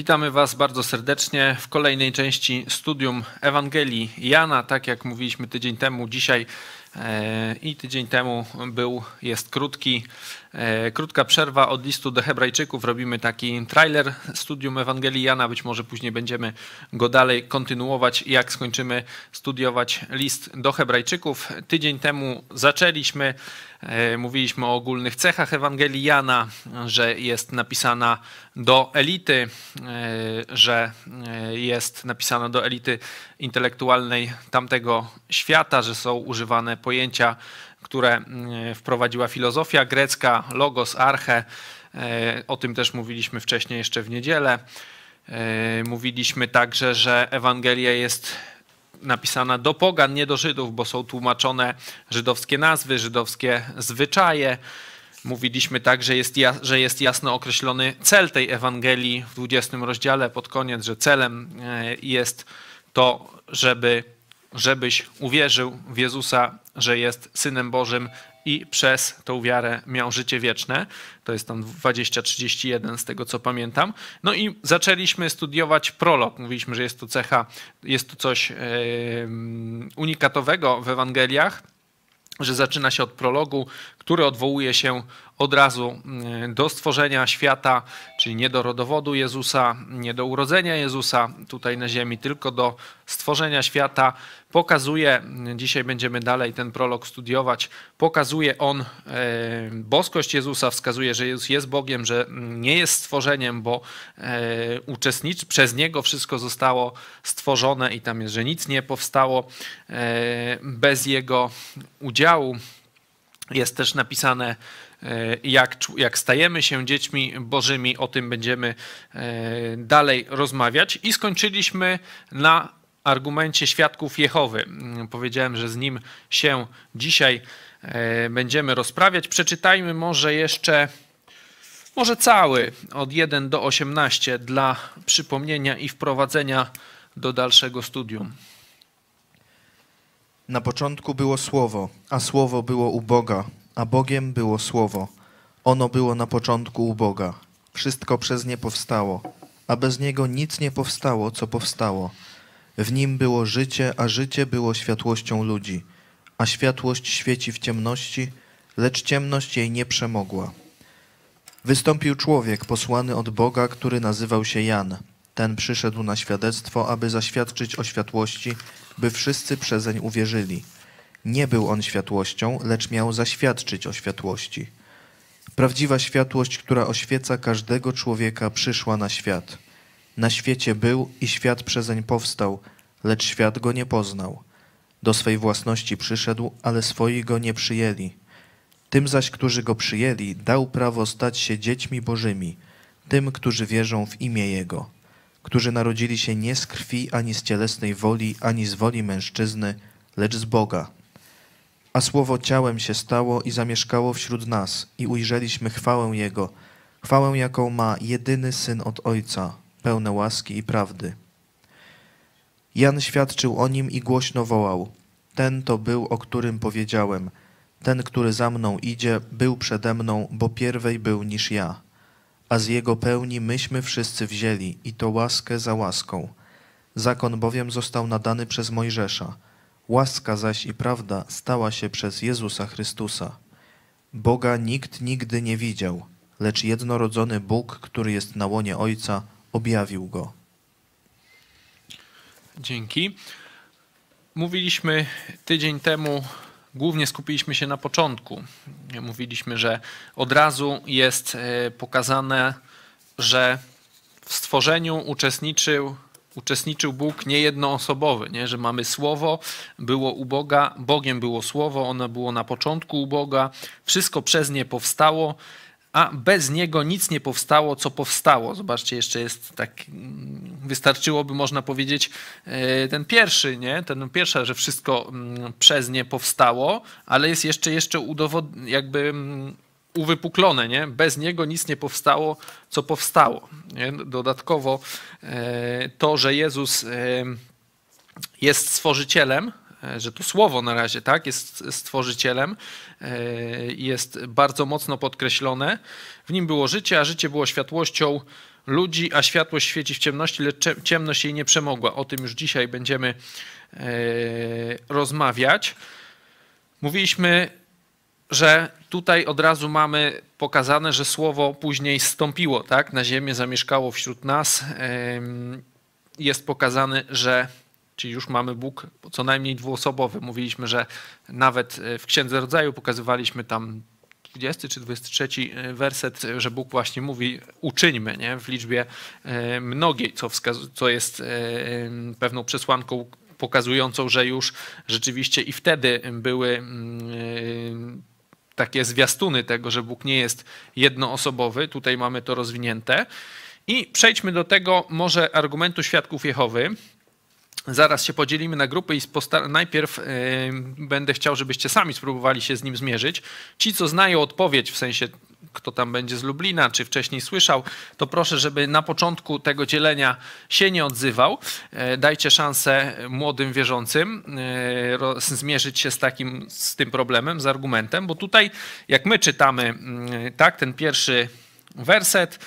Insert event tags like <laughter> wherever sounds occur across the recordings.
Witamy Was bardzo serdecznie w kolejnej części studium Ewangelii Jana. Tak jak mówiliśmy tydzień temu, dzisiaj e, i tydzień temu był, jest krótki, e, krótka przerwa od listu do Hebrajczyków. Robimy taki trailer studium Ewangelii Jana. Być może później będziemy go dalej kontynuować, jak skończymy studiować list do Hebrajczyków. Tydzień temu zaczęliśmy, mówiliśmy o ogólnych cechach Ewangelii Jana, że jest napisana do elity, że jest napisana do elity intelektualnej tamtego świata, że są używane pojęcia, które wprowadziła filozofia grecka, logos, arche. O tym też mówiliśmy wcześniej jeszcze w niedzielę. Mówiliśmy także, że Ewangelia jest napisana do pogan, nie do Żydów, bo są tłumaczone żydowskie nazwy, żydowskie zwyczaje. Mówiliśmy także, jest, że jest jasno określony cel tej Ewangelii w 20 rozdziale pod koniec, że celem jest to, żeby, żebyś uwierzył w Jezusa, że jest Synem Bożym i przez tą wiarę miał życie wieczne. To jest tam 20-31 z tego co pamiętam. No i zaczęliśmy studiować prolog. Mówiliśmy, że jest to cecha, jest to coś unikatowego w Ewangeliach że zaczyna się od prologu, który odwołuje się od razu do stworzenia świata, czyli nie do rodowodu Jezusa, nie do urodzenia Jezusa tutaj na ziemi, tylko do stworzenia świata. Pokazuje, dzisiaj będziemy dalej ten prolog studiować, pokazuje on boskość Jezusa, wskazuje, że Jezus jest Bogiem, że nie jest stworzeniem, bo uczestniczy, przez Niego wszystko zostało stworzone i tam jest, że nic nie powstało bez Jego udziału. Jest też napisane, jak, jak stajemy się dziećmi bożymi, o tym będziemy dalej rozmawiać. I skończyliśmy na argumencie świadków Jehowy. Powiedziałem, że z nim się dzisiaj będziemy rozprawiać. Przeczytajmy może jeszcze, może cały, od 1 do 18, dla przypomnienia i wprowadzenia do dalszego studium. Na początku było Słowo, a Słowo było u Boga, a Bogiem było Słowo. Ono było na początku u Boga. Wszystko przez nie powstało, a bez niego nic nie powstało, co powstało. W nim było życie, a życie było światłością ludzi, a światłość świeci w ciemności, lecz ciemność jej nie przemogła. Wystąpił człowiek posłany od Boga, który nazywał się Jan. Ten przyszedł na świadectwo, aby zaświadczyć o światłości, by wszyscy przezeń uwierzyli. Nie był on światłością, lecz miał zaświadczyć o światłości. Prawdziwa światłość, która oświeca każdego człowieka, przyszła na świat. Na świecie był i świat przezeń powstał, lecz świat go nie poznał. Do swej własności przyszedł, ale swoi go nie przyjęli. Tym zaś, którzy go przyjęli, dał prawo stać się dziećmi bożymi, tym, którzy wierzą w imię Jego którzy narodzili się nie z krwi, ani z cielesnej woli, ani z woli mężczyzny, lecz z Boga. A słowo ciałem się stało i zamieszkało wśród nas, i ujrzeliśmy chwałę Jego, chwałę, jaką ma jedyny syn od Ojca, pełne łaski i prawdy. Jan świadczył o nim i głośno wołał: Ten to był, o którym powiedziałem: Ten, który za mną idzie, był przede mną, bo pierwej był niż ja a z Jego pełni myśmy wszyscy wzięli i to łaskę za łaską. Zakon bowiem został nadany przez Mojżesza, łaska zaś i prawda stała się przez Jezusa Chrystusa. Boga nikt nigdy nie widział, lecz jednorodzony Bóg, który jest na łonie Ojca, objawił Go. Dzięki. Mówiliśmy tydzień temu głównie skupiliśmy się na początku. Mówiliśmy, że od razu jest e, pokazane, że w stworzeniu uczestniczył, uczestniczył Bóg niejednoosobowy, nie? że mamy Słowo, było u Boga, Bogiem było Słowo, ono było na początku u Boga, wszystko przez nie powstało, a bez niego nic nie powstało, co powstało. Zobaczcie, jeszcze jest tak, mm, wystarczyłoby można powiedzieć e, ten pierwszy, nie? Ten pierwsza, że wszystko mm, przez nie powstało, ale jest jeszcze, jeszcze udowod, jakby mm, uwypuklone, nie? Bez niego nic nie powstało, co powstało. Nie? Dodatkowo e, to, że Jezus e, jest stworzycielem, że to słowo na razie tak, jest stworzycielem, e, jest bardzo mocno podkreślone. W nim było życie, a życie było światłością ludzi, a światło świeci w ciemności, lecz ciemność jej nie przemogła. O tym już dzisiaj będziemy e, rozmawiać. Mówiliśmy, że tutaj od razu mamy pokazane, że słowo później stąpiło, tak? Na ziemię zamieszkało wśród nas. Jest pokazane, że czyli już mamy Bóg co najmniej dwuosobowy. Mówiliśmy, że nawet e, w Księdze Rodzaju pokazywaliśmy tam 20 czy 23 e, werset, że Bóg właśnie mówi uczyńmy nie? w liczbie e, mnogiej, co, co jest pewną przesłanką pokazującą, że już rzeczywiście i wtedy były mm, takie zwiastuny tego, że Bóg nie jest jednoosobowy. Tutaj mamy to rozwinięte. I przejdźmy do tego może argumentu świadków Jehowy. Zaraz się podzielimy na grupy i najpierw yy, będę chciał, żebyście sami spróbowali się z nim zmierzyć. Ci, co znają odpowiedź, w sensie kto tam będzie z Lublina, czy wcześniej słyszał, to proszę, żeby na początku tego dzielenia się nie odzywał. Yy, dajcie szansę młodym wierzącym yy, zmierzyć się z takim, z tym problemem, z argumentem, bo tutaj jak my czytamy, tak, ten pierwszy werset,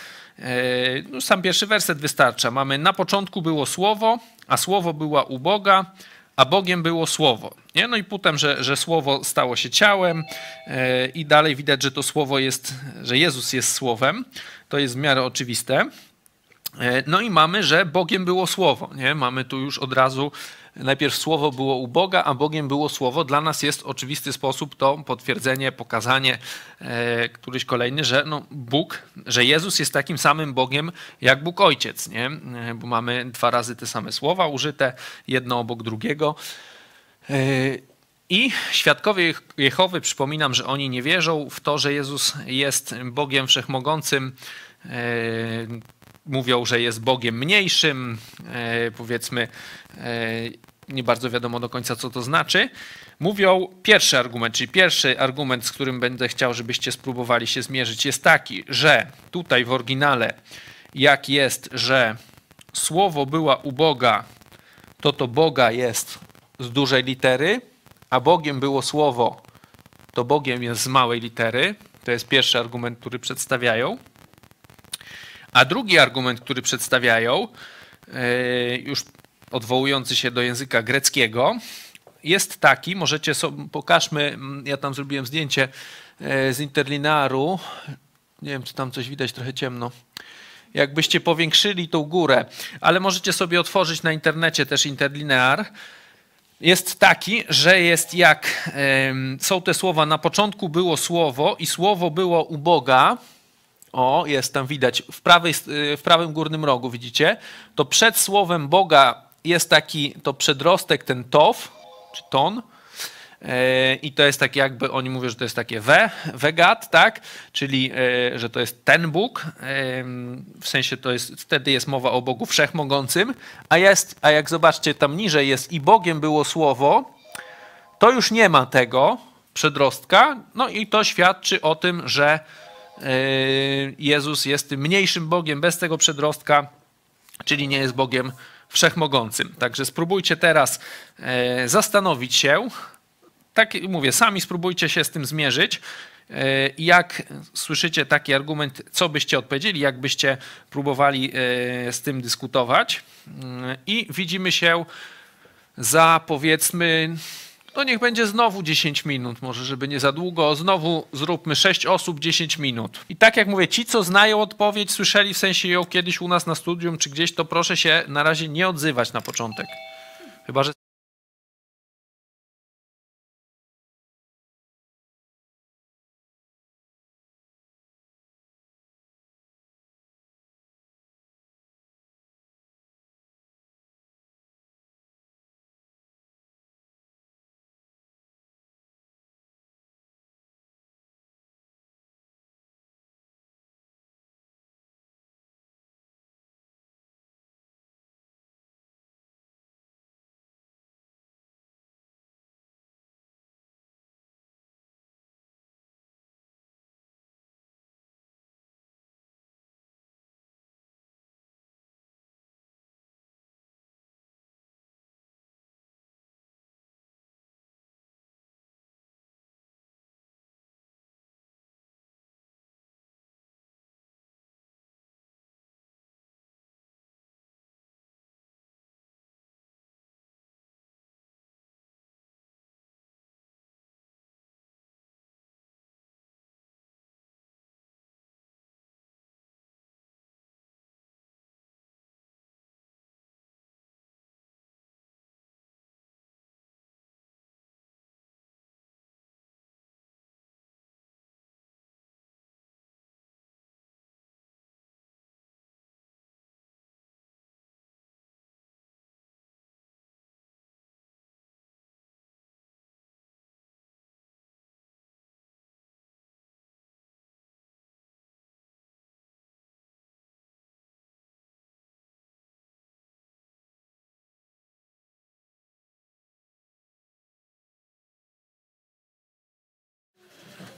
no sam pierwszy werset wystarcza. Mamy na początku było słowo, a słowo była u Boga, a Bogiem było słowo. Nie? No i potem, że, że słowo stało się ciałem yy, i dalej widać, że to słowo jest, że Jezus jest słowem. To jest w miarę oczywiste. Yy, no i mamy, że Bogiem było słowo. Nie? Mamy tu już od razu najpierw słowo było u Boga, a Bogiem było słowo. Dla nas jest oczywisty sposób to potwierdzenie, pokazanie e, któryś kolejny, że no, Bóg, że Jezus jest takim samym Bogiem jak Bóg Ojciec, nie? E, bo mamy dwa razy te same słowa użyte, jedno obok drugiego. E, i świadkowie Jehowy, przypominam, że oni nie wierzą w to, że Jezus jest Bogiem wszechmogącym. Mówią, że jest Bogiem mniejszym, e, powiedzmy, e, nie bardzo wiadomo do końca, co to znaczy. Mówią pierwszy argument, czyli pierwszy argument, z którym będę chciał, żebyście spróbowali się zmierzyć, jest taki, że tutaj w oryginale, jak jest, że słowo była u Boga, to to Boga jest z dużej litery, a Bogiem było słowo, to Bogiem jest z małej litery. To jest pierwszy argument, który przedstawiają. A drugi argument, który przedstawiają, e, już odwołujący się do języka greckiego, jest taki, możecie sobie, pokażmy, mm, ja tam zrobiłem zdjęcie e, z interlinearu, nie wiem, czy tam coś widać, trochę ciemno. Jakbyście powiększyli tą górę, ale możecie sobie otworzyć na internecie też interlinear. Jest taki, że jest jak są te słowa, na początku było słowo i słowo było u Boga, o, jest tam widać, w, prawej, w prawym górnym rogu, widzicie? To przed słowem Boga jest taki, to przedrostek, ten tof, czy ton, e, i to jest tak jakby, oni mówią, że to jest takie we, vegat, tak? Czyli, e, że to jest ten Bóg, w sensie to jest, wtedy jest mowa o Bogu Wszechmogącym, a, jest, a jak zobaczcie tam niżej jest i Bogiem było słowo, to już nie ma tego przedrostka, no i to świadczy o tym, że Jezus jest tym mniejszym Bogiem bez tego przedrostka, czyli nie jest Bogiem wszechmogącym. Także spróbujcie teraz yy, zastanowić się, tak mówię, sami spróbujcie się z tym zmierzyć. Yy, jak słyszycie taki argument, co byście odpowiedzieli, jak byście próbowali z tym dyskutować. I widzimy się za powiedzmy to niech będzie znowu 10 minut, może żeby nie za długo. Znowu zróbmy 6 osób, 10 minut. I tak jak mówię, ci, co znają odpowiedź, słyszeli w sensie ją kiedyś u nas na studium czy gdzieś, to proszę się na razie nie odzywać na początek. Chyba, że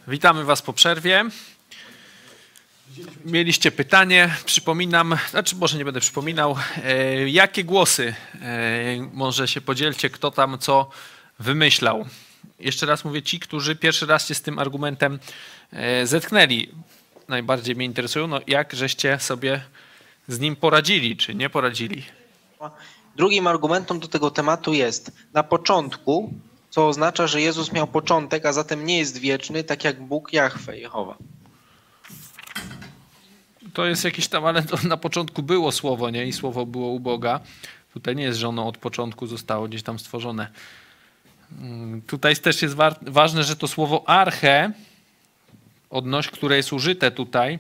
Witamy Was po przerwie. Mieliście pytanie, przypominam, znaczy może nie będę przypominał, e, jakie głosy, e, może się podzielcie, kto tam co wymyślał. Jeszcze raz mówię, ci, którzy pierwszy raz się z tym argumentem e, zetknęli, najbardziej mnie interesują, no jak żeście sobie z nim poradzili, czy nie poradzili. Drugim argumentem do tego tematu jest na początku, co oznacza, że Jezus miał początek, a zatem nie jest wieczny, tak jak Bóg Jahwe Jehowa. To jest jakieś tam, ale to na początku było słowo, nie? I słowo było u Boga. Tutaj nie jest, że ono od początku zostało gdzieś tam stworzone. Mm, tutaj też jest wa ważne, że to słowo arche, odnoś, które jest użyte tutaj,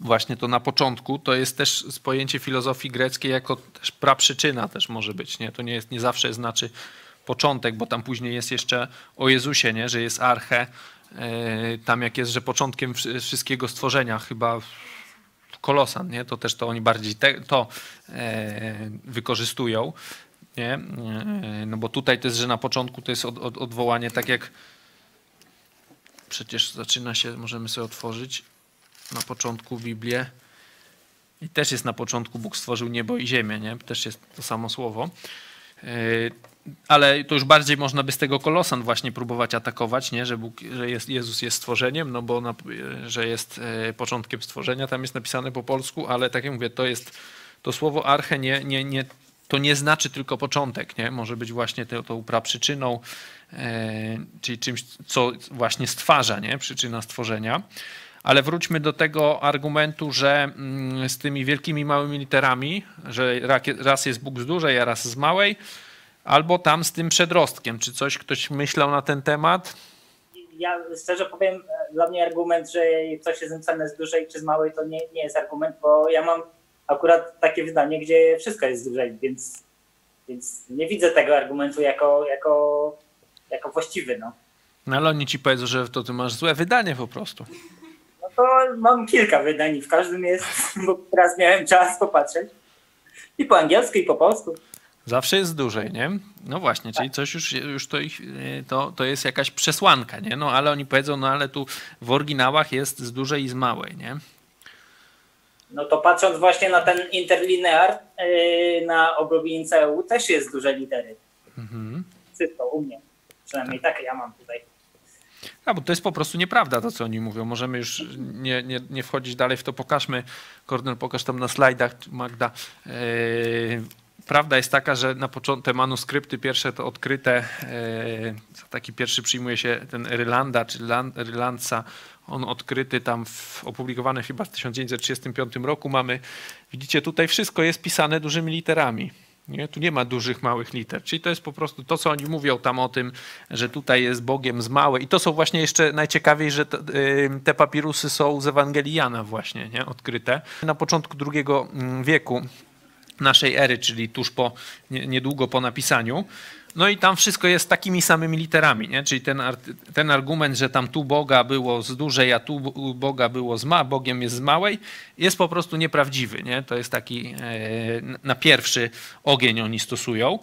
właśnie to na początku, to jest też z pojęcie filozofii greckiej jako też praprzyczyna też może być, nie? To nie, jest, nie zawsze znaczy początek, bo tam później jest jeszcze o Jezusie, nie? że jest arche, e, tam jak jest, że początkiem wszystkiego stworzenia, chyba kolosan, nie? to też to oni bardziej te, to e, wykorzystują. Nie? E, no bo tutaj to jest, że na początku to jest od, od, odwołanie, tak jak przecież zaczyna się, możemy sobie otworzyć na początku Biblię. I też jest na początku Bóg stworzył niebo i ziemię, nie? Też jest to samo słowo. Ale to już bardziej można by z tego kolosan właśnie próbować atakować, nie? Że, Bóg, że jest, Jezus jest stworzeniem, no bo na, że jest e, początkiem stworzenia, tam jest napisane po polsku, ale tak jak mówię, to jest to słowo arche nie, nie, nie, to nie znaczy tylko początek, nie? Może być właśnie to, tą praprzyczyną, e, czyli czymś, co właśnie stwarza, nie? Przyczyna stworzenia. Ale wróćmy do tego argumentu, że mm, z tymi wielkimi małymi literami, że raz jest Bóg z dużej, a raz z małej, albo tam z tym przedrostkiem. Czy coś ktoś myślał na ten temat? Ja szczerze powiem, dla mnie argument, że coś jest napisane z dużej czy z małej, to nie, nie jest argument, bo ja mam akurat takie wydanie, gdzie wszystko jest z dużej, więc, więc nie widzę tego argumentu jako, jako, jako właściwy. No. no ale oni ci powiedzą, że to ty masz złe wydanie po prostu to mam kilka wydań w każdym jest, <laughs> bo teraz miałem czas popatrzeć. I po angielsku, i po polsku. Zawsze jest dłużej, nie? No właśnie, czyli coś już, już to, ich, to, to jest jakaś przesłanka, nie? No ale oni powiedzą, no ale tu w oryginałach jest z dużej i z małej, nie? No to patrząc właśnie na ten interlinear yy, na oblubieńca EU też jest duże litery. Mhm. Wszystko u mnie. Przynajmniej tak. tak ja mam tutaj. A, bo to jest po prostu nieprawda to, co oni mówią. Możemy już nie, nie, nie wchodzić dalej w to. Pokażmy, Kornel, pokaż tam na slajdach, Magda. Yy, prawda jest taka, że na początku te manuskrypty pierwsze to odkryte, yy, taki pierwszy przyjmuje się ten Rylanda, czy Rylandsa, on odkryty tam, w, opublikowany chyba w 1935 roku mamy. Widzicie, tutaj wszystko jest pisane dużymi literami. Nie? Tu nie ma dużych, małych liter. Czyli to jest po prostu to, co oni mówią tam o tym, że tutaj jest Bogiem z małe. I to są właśnie jeszcze najciekawiej, że te papirusy są z Ewangelii Jana właśnie nie? odkryte. Na początku II mm, wieku naszej ery, czyli tuż po, niedługo po napisaniu. No i tam wszystko jest takimi samymi literami, nie? czyli ten, ten argument, że tam tu Boga było z dużej, a tu Boga było z ma, Bogiem jest z małej, jest po prostu nieprawdziwy. Nie? To jest taki, e, na pierwszy ogień oni stosują.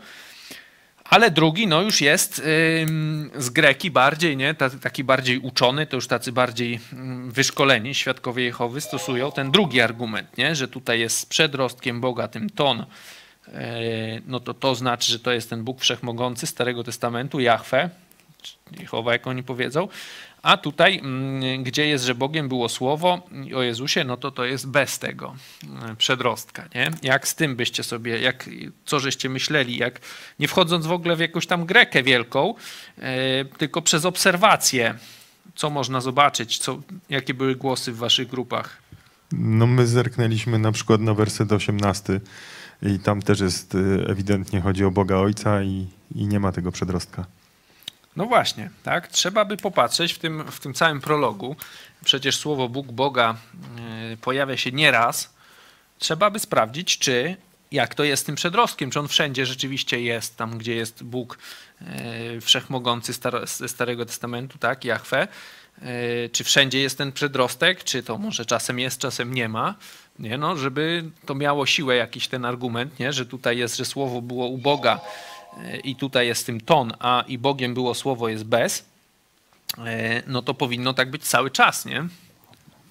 Ale drugi no już jest z Greki bardziej, nie? taki bardziej uczony, to już tacy bardziej wyszkoleni, świadkowie Jehowy stosują ten drugi argument, nie? że tutaj jest przedrostkiem Boga tym ton, e, no to to znaczy, że to jest ten Bóg Wszechmogący Starego Testamentu, Jahwe, Jehowa jak oni powiedzą, a tutaj, mm, gdzie jest, że Bogiem było słowo o Jezusie, no to to jest bez tego mm, przedrostka. Nie? Jak z tym byście sobie, jak, co żeście myśleli, jak nie wchodząc w ogóle w jakąś tam grekę wielką, e, tylko przez obserwację, co można zobaczyć, co, jakie były głosy w waszych grupach? No my zerknęliśmy na przykład na werset 18 i tam też jest e, ewidentnie chodzi o Boga Ojca i, i nie ma tego przedrostka. No właśnie, tak. Trzeba by popatrzeć w tym, w tym całym prologu. Przecież słowo Bóg Boga e, pojawia się nieraz. Trzeba by sprawdzić, czy jak to jest z tym przedrostkiem, czy on wszędzie rzeczywiście jest, tam gdzie jest Bóg e, wszechmogący ze Starego Testamentu, tak, Jahwe, e, czy wszędzie jest ten przedrostek, czy to może czasem jest, czasem nie ma, nie, no, żeby to miało siłę jakiś ten argument, nie, że tutaj jest, że słowo było u Boga, i tutaj jest tym ton, a i Bogiem było słowo jest bez, e, no to powinno tak być cały czas, nie?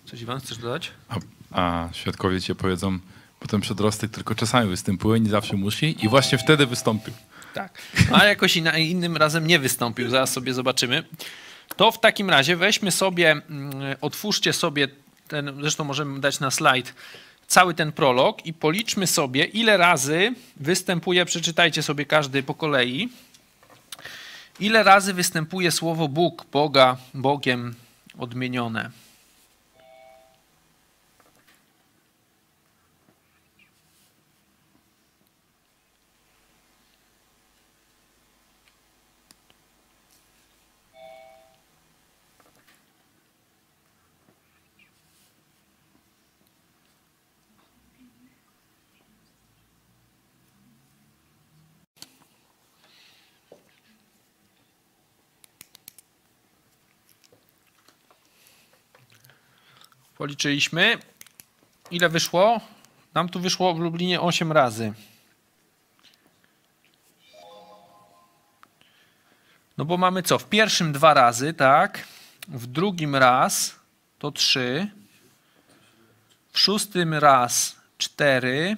Coś Iwan chcesz dodać? A, a świadkowie ci powiedzą, bo ten przedrostek tylko czasami występuje, nie zawsze musi i właśnie wtedy wystąpił. Tak. A jakoś inna, innym razem nie wystąpił, zaraz sobie zobaczymy. To w takim razie weźmy sobie, mm, otwórzcie sobie ten, zresztą możemy dać na slajd, cały ten prolog i policzmy sobie, ile razy występuje, przeczytajcie sobie każdy po kolei, ile razy występuje słowo Bóg, Boga, Bogiem odmienione. Policzyliśmy. Ile wyszło? Nam tu wyszło w Lublinie 8 razy. No bo mamy co? W pierwszym dwa razy, tak? W drugim raz to trzy. W szóstym raz cztery.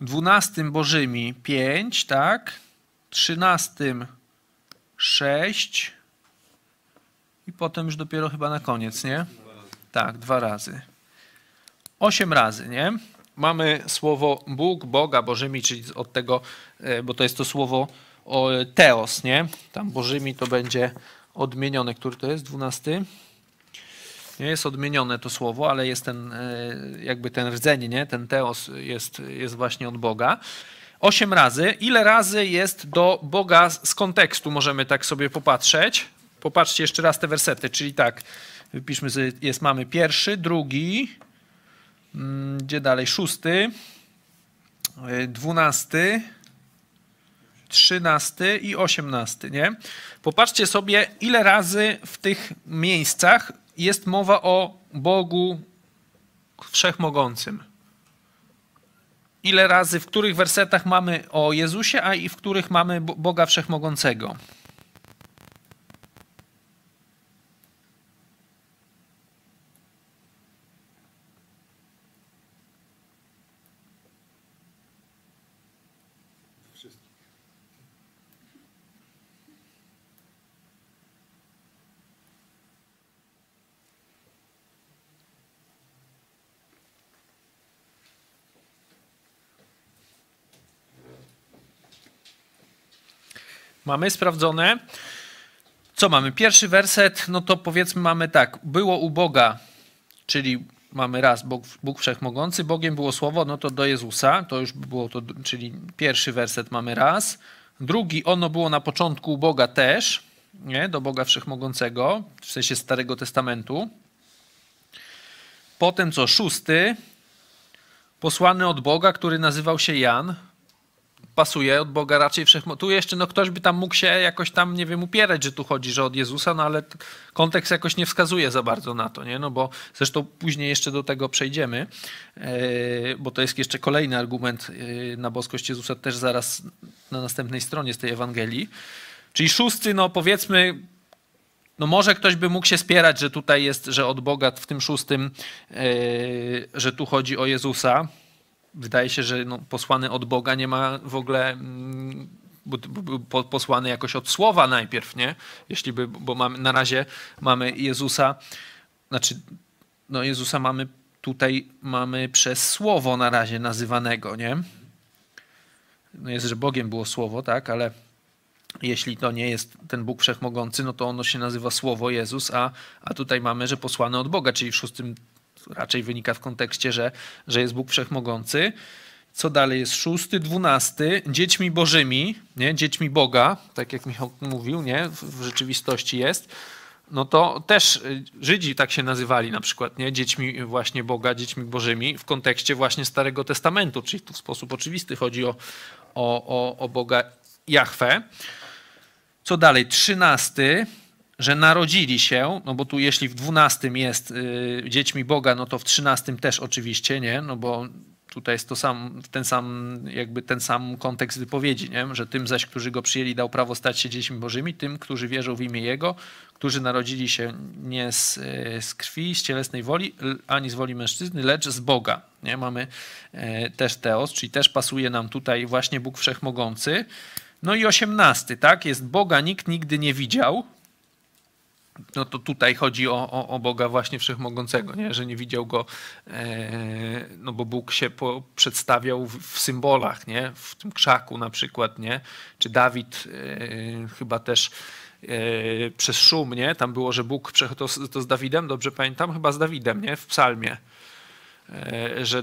W dwunastym Bożymi pięć, tak? Trzynastym sześć. I potem już dopiero chyba na koniec, nie? Tak, dwa razy. Osiem razy, nie? Mamy słowo Bóg, Boga, Bożymi, czyli od tego, e, bo to jest to słowo teos, nie? Tam Bożymi to będzie odmienione. Który to jest? Dwunasty? Nie jest odmienione to słowo, ale jest ten, e, jakby ten rdzeń, nie? Ten teos jest, jest właśnie od Boga. Osiem razy. Ile razy jest do Boga z kontekstu? Możemy tak sobie popatrzeć. Popatrzcie jeszcze raz te wersety, czyli tak, wypiszmy sobie, jest, mamy pierwszy, drugi, mm, gdzie dalej, szósty, y, dwunasty, trzynasty i osiemnasty, nie? Popatrzcie sobie, ile razy w tych miejscach jest mowa o Bogu Wszechmogącym. Ile razy, w których wersetach mamy o Jezusie, a i w których mamy Boga Wszechmogącego. Mamy sprawdzone. Co mamy? Pierwszy werset, no to powiedzmy mamy tak. Było u Boga, czyli mamy raz Bóg, Bóg Wszechmogący, Bogiem było Słowo, no to do Jezusa, to już było to, czyli pierwszy werset mamy raz. Drugi, ono było na początku u Boga też, nie? do Boga Wszechmogącego, w sensie Starego Testamentu. Potem co? Szósty, posłany od Boga, który nazywał się Jan, pasuje od Boga raczej wszechmo. Tu jeszcze no, ktoś by tam mógł się jakoś tam, nie wiem, upierać, że tu chodzi, że od Jezusa, no ale kontekst jakoś nie wskazuje za bardzo na to, nie? No bo zresztą później jeszcze do tego przejdziemy, e, bo to jest jeszcze kolejny argument e, na boskość Jezusa też zaraz na następnej stronie z tej Ewangelii. Czyli szósty, no powiedzmy, no może ktoś by mógł się spierać, że tutaj jest, że od Boga w tym szóstym, e, że tu chodzi o Jezusa, wydaje się, że no, posłany od Boga nie ma w ogóle mm, był posłany jakoś od słowa najpierw, nie? Jeśli by, bo mamy, na razie mamy Jezusa, znaczy, no Jezusa mamy tutaj, mamy przez słowo na razie nazywanego, nie? No jest, że Bogiem było słowo, tak, ale jeśli to nie jest ten Bóg Wszechmogący, no to ono się nazywa Słowo Jezus, a, a tutaj mamy, że posłany od Boga, czyli w szóstym raczej wynika w kontekście, że, że jest Bóg Wszechmogący. Co dalej jest szósty, dwunasty, dziećmi bożymi, nie? dziećmi Boga, tak jak Michał mówił, nie? W, rzeczywistości jest. No to też y, Żydzi tak się nazywali na przykład, nie? dziećmi właśnie Boga, dziećmi bożymi w kontekście właśnie Starego Testamentu, czyli tu w sposób oczywisty chodzi o, o, o, o Boga Jahwe. Co dalej? Trzynasty, że narodzili się, no bo tu jeśli w dwunastym jest y, dziećmi Boga, no to w trzynastym też oczywiście, nie? No bo Tutaj jest to sam, ten sam, jakby ten sam kontekst wypowiedzi, nie? że tym zaś, którzy go przyjęli, dał prawo stać się dziećmi bożymi, tym, którzy wierzą w imię Jego, którzy narodzili się nie z, e, z krwi, z cielesnej woli, ani z woli mężczyzny, lecz z Boga. Nie? Mamy e, też teos, czyli też pasuje nam tutaj właśnie Bóg Wszechmogący. No i osiemnasty, tak? Jest Boga nikt nigdy nie widział, no to tutaj chodzi o, o, o, Boga właśnie Wszechmogącego, nie? że nie widział go, e, no bo Bóg się po, przedstawiał w, w, symbolach, nie? w tym krzaku na przykład, nie? czy Dawid e, chyba też e, przez szum, nie? tam było, że Bóg, to, to z Dawidem, dobrze pamiętam, chyba z Dawidem, nie? w psalmie, że, e,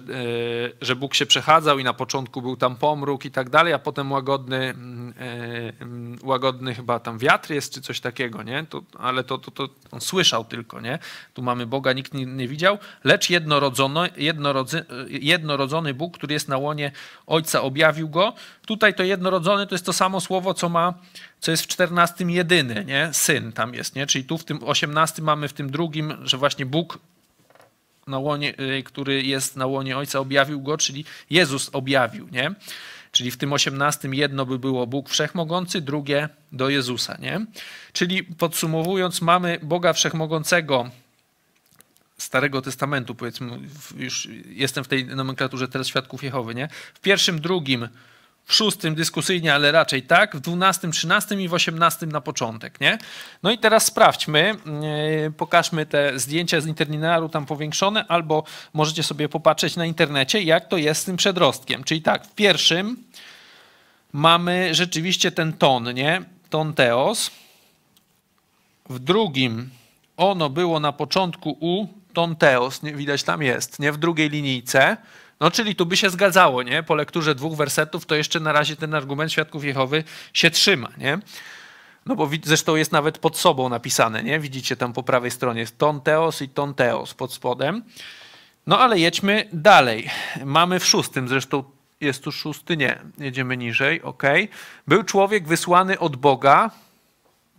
że Bóg się przechadzał i na początku był tam pomruk i tak dalej, a potem łagodny, mm, e, mm, łagodny chyba tam wiatr jest czy coś takiego, nie? To, ale to, to, to on słyszał tylko, nie? Tu mamy Boga, nikt nie, nie widział, lecz jednorodzony, jednorodzy, jednorodzony Bóg, który jest na łonie Ojca, objawił go. Tutaj to jednorodzony to jest to samo słowo, co ma co jest w 14 jedyny, nie? Syn tam jest, nie? Czyli tu w tym 18 mamy w tym drugim, że właśnie Bóg na łonie, y, który jest na łonie Ojca, objawił go, czyli Jezus objawił, nie? Czyli w tym osiemnastym jedno by było Bóg Wszechmogący, drugie do Jezusa, nie? Czyli podsumowując, mamy Boga Wszechmogącego Starego Testamentu, powiedzmy, już jestem w tej nomenklaturze teraz Świadków Jehowy, nie? W pierwszym, drugim w szóstym dyskusyjnie, ale raczej tak, w dwunastym, trzynastym i w osiemnastym na początek, nie? No i teraz sprawdźmy, yy, pokażmy te zdjęcia z interlinearu tam powiększone, albo możecie sobie popatrzeć na internecie, jak to jest z tym przedrostkiem. Czyli tak, w pierwszym mamy rzeczywiście ten ton, nie? Ton teos. W drugim ono było na początku u ton teos, nie? widać tam jest, nie? W drugiej linijce. No czyli tu by się zgadzało, nie? Po lekturze dwóch wersetów to jeszcze na razie ten argument Świadków Jehowy się trzyma, nie? No bo zresztą jest nawet pod sobą napisane, nie? Widzicie tam po prawej stronie jest ton teos i ton teos pod spodem. No ale jedźmy dalej. Mamy w szóstym, zresztą jest tu szósty, nie, jedziemy niżej, ok. Był człowiek wysłany od Boga,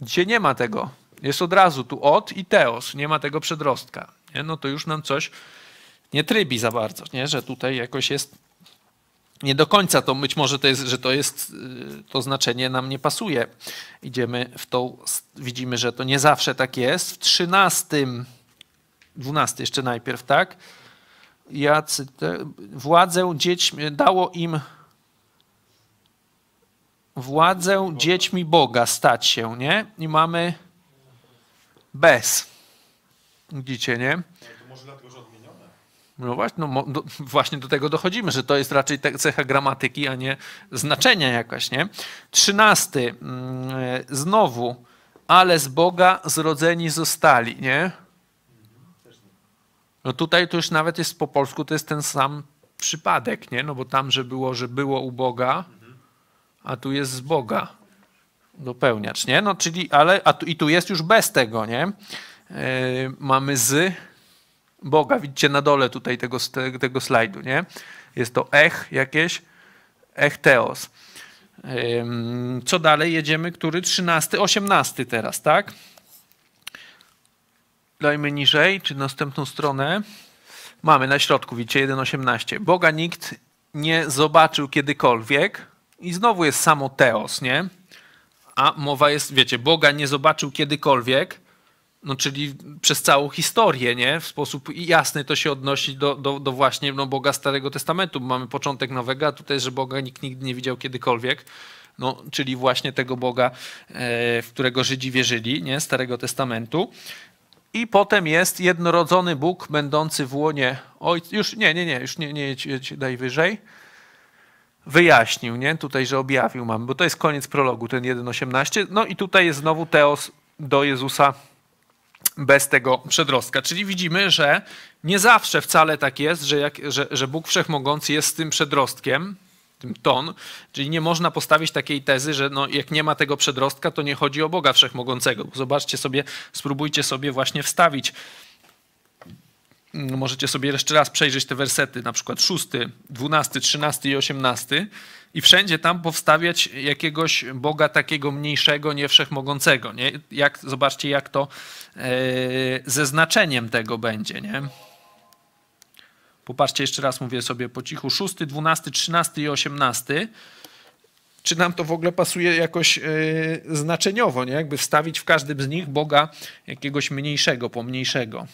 gdzie nie ma tego. Jest od razu tu od i teos, nie ma tego przedrostka. Nie? No to już nam coś nie trybi za bardzo, nie? że tutaj jakoś jest nie do końca to być może to jest, że to jest y, to znaczenie nam nie pasuje. Idziemy w tą, widzimy, że to nie zawsze tak jest. W trzynastym, dwunasty jeszcze najpierw, tak? Jacy władzę dziećmi, dało im władzę dziećmi Boga stać się, nie? I mamy bez. Widzicie, nie? No właśnie, no, do, <laughs> właśnie do tego dochodzimy, że to jest raczej cecha gramatyki, a nie znaczenia jakaś, nie? Trzynasty, mm, znowu, ale z Boga zrodzeni zostali, nie? No tutaj to już nawet jest po polsku, to jest ten sam przypadek, nie? No bo tam, że było, że było u Boga, a tu jest z Boga dopełniacz, nie? No czyli, ale, a tu, i tu jest już bez tego, nie? Yy, mamy z, Boga. Widzicie na dole tutaj tego, tego slajdu, nie? Jest to ech jakieś, ech teos. Co dalej? Jedziemy, który? 13, 18 teraz, tak? Dajmy niżej, czy następną stronę. Mamy na środku, widzicie, 1,18. Boga nikt nie zobaczył kiedykolwiek. I znowu jest samo teos, nie? A mowa jest, wiecie, Boga nie zobaczył kiedykolwiek no czyli przez całą historię, nie? W sposób jasny to się odnosi do, do, do właśnie no, Boga Starego Testamentu. Mamy początek nowego, a tutaj, że Boga nikt nigdy nie widział kiedykolwiek. No, czyli właśnie tego Boga, e, w którego Żydzi wierzyli, nie? Starego Testamentu. I potem jest jednorodzony Bóg, będący w łonie Ojca. Już nie, nie, nie, już nie, nie daj wyżej. Wyjaśnił, nie? Tutaj, że objawił mamy, bo to jest koniec prologu, ten 1.18. No i tutaj jest znowu Teos do Jezusa bez tego przedrostka. Czyli widzimy, że nie zawsze wcale tak jest, że, jak, że, że Bóg Wszechmogący jest tym przedrostkiem, tym ton, czyli nie można postawić takiej tezy, że no, jak nie ma tego przedrostka, to nie chodzi o Boga Wszechmogącego. Zobaczcie sobie, spróbujcie sobie właśnie wstawić możecie sobie jeszcze raz przejrzeć te wersety, na przykład 6, 12, 13 i 18 i wszędzie tam powstawiać jakiegoś Boga takiego mniejszego, nie wszechmogącego. Nie? Jak, zobaczcie, jak to e, ze znaczeniem tego będzie. Nie? Popatrzcie, jeszcze raz mówię sobie po cichu. 6, 12, 13 i 18. Czy nam to w ogóle pasuje jakoś yy, znaczeniowo, nie? Jakby wstawić w każdym z nich Boga jakiegoś mniejszego, pomniejszego.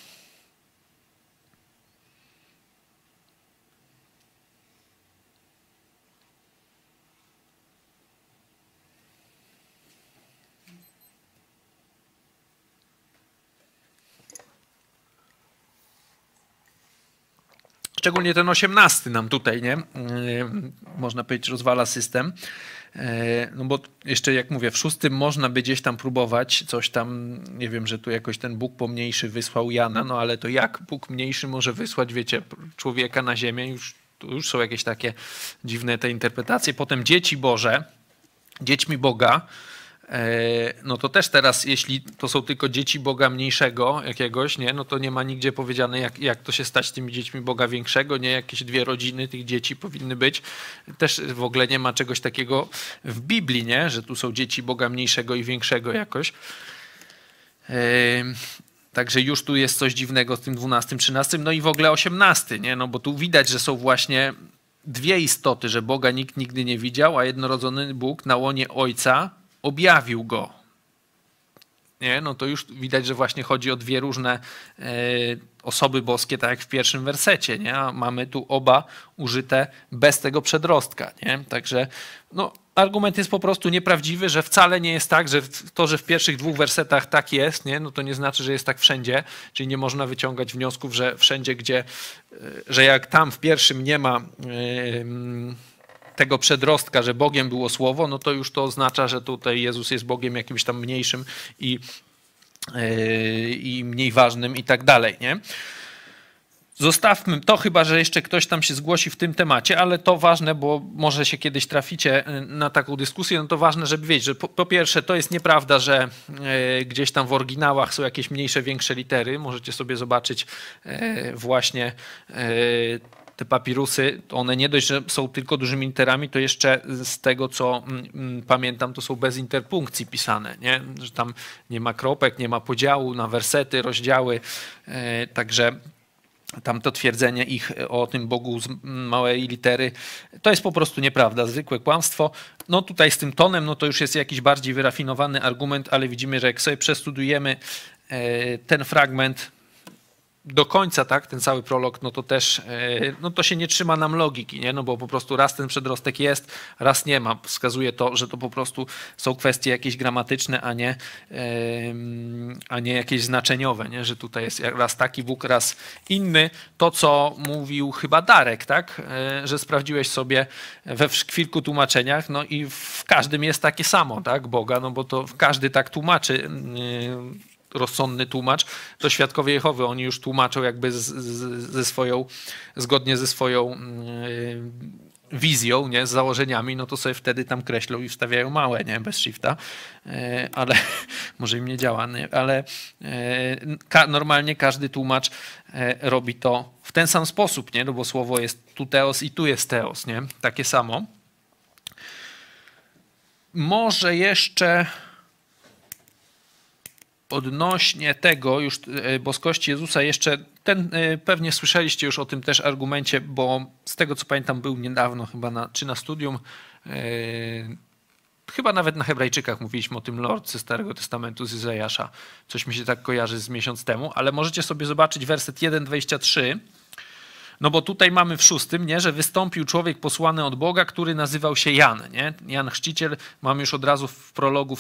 Szczególnie ten osiemnasty nam tutaj, nie? Można powiedzieć, rozwala system. No bo jeszcze jak mówię, w szóstym można by gdzieś tam próbować coś tam, nie wiem, że tu jakoś ten Bóg pomniejszy wysłał Jana, no ale to jak Bóg mniejszy może wysłać, wiecie, człowieka na ziemię? Już, już są jakieś takie dziwne te interpretacje. Potem dzieci Boże, dziećmi Boga, E, no to też teraz, jeśli to są tylko dzieci Boga mniejszego jakiegoś, nie, no to nie ma nigdzie powiedziane, jak, jak to się stać z tymi dziećmi Boga większego, nie, jakieś dwie rodziny tych dzieci powinny być. Też w ogóle nie ma czegoś takiego w Biblii, nie, że tu są dzieci Boga mniejszego i większego jakoś. E, także już tu jest coś dziwnego z tym 12, 13, no i w ogóle 18, nie, no bo tu widać, że są właśnie dwie istoty, że Boga nikt nigdy nie widział, a jednorodzony Bóg na łonie Ojca objawił go. Nie? No to już widać, że właśnie chodzi o dwie różne e, osoby boskie, tak jak w pierwszym wersecie. Nie? A mamy tu oba użyte bez tego przedrostka. Nie? Także no, argument jest po prostu nieprawdziwy, że wcale nie jest tak, że to, że w pierwszych dwóch wersetach tak jest, nie? no to nie znaczy, że jest tak wszędzie, czyli nie można wyciągać wniosków, że wszędzie, gdzie, e, że jak tam w pierwszym nie ma yy, tego przedrostka, że Bogiem było Słowo, no to już to oznacza, że tutaj Jezus jest Bogiem jakimś tam mniejszym i, yy, i mniej ważnym i tak dalej, nie? Zostawmy to, chyba że jeszcze ktoś tam się zgłosi w tym temacie, ale to ważne, bo może się kiedyś traficie yy, na taką dyskusję, no to ważne, żeby wiedzieć, że po, po pierwsze to jest nieprawda, że yy, gdzieś tam w oryginałach są jakieś mniejsze, większe litery. Możecie sobie zobaczyć właśnie te papirusy, one nie dość, że są tylko dużymi literami, to jeszcze z tego, co mm, mm, pamiętam, to są bez interpunkcji pisane, nie? że tam nie ma kropek, nie ma podziału na wersety, rozdziały, e, także tam to twierdzenie ich o tym Bogu z małej litery, to jest po prostu nieprawda, zwykłe kłamstwo. No tutaj z tym tonem, no to już jest jakiś bardziej wyrafinowany argument, ale widzimy, że jak sobie przestudujemy e, ten fragment, do końca, tak, ten cały prolog, no to też, e, no to się nie trzyma nam logiki, nie, no bo po prostu raz ten przedrostek jest, raz nie ma. Wskazuje to, że to po prostu są kwestie jakieś gramatyczne, a nie, a nie jakieś znaczeniowe, nie, że tutaj jest raz taki Bóg, raz inny. To, co mówił chyba Darek, tak, e, że sprawdziłeś sobie we kilku tłumaczeniach, no i w każdym jest takie samo, tak, Boga, no bo to każdy tak tłumaczy rozsądny tłumacz, to świadkowie Jehowy, oni już tłumaczą jakby z, z, ze swoją, zgodnie ze swoją yy, wizją, nie, z założeniami, no to sobie wtedy tam kreślą i wstawiają małe, nie, bez shifta, yy, ale <laughs> może im nie działa, nie? ale yy, ka normalnie każdy tłumacz robi to w ten sam sposób, nie, no bo słowo jest tu teos i tu jest teos, nie, takie samo. Może jeszcze odnośnie tego już e, boskości Jezusa jeszcze ten e, pewnie słyszeliście już o tym też argumencie, bo z tego co pamiętam był niedawno chyba na, czy na studium e, chyba nawet na Hebrajczykach mówiliśmy o tym Lord ze Starego Testamentu z Izajasza. Coś mi się tak kojarzy z miesiąc temu, ale możecie sobie zobaczyć werset 1:23 no bo tutaj mamy w szóstym, nie, że wystąpił człowiek posłany od Boga, który nazywał się Jan. Nie? Jan Chrzciciel, mam już od razu w prologu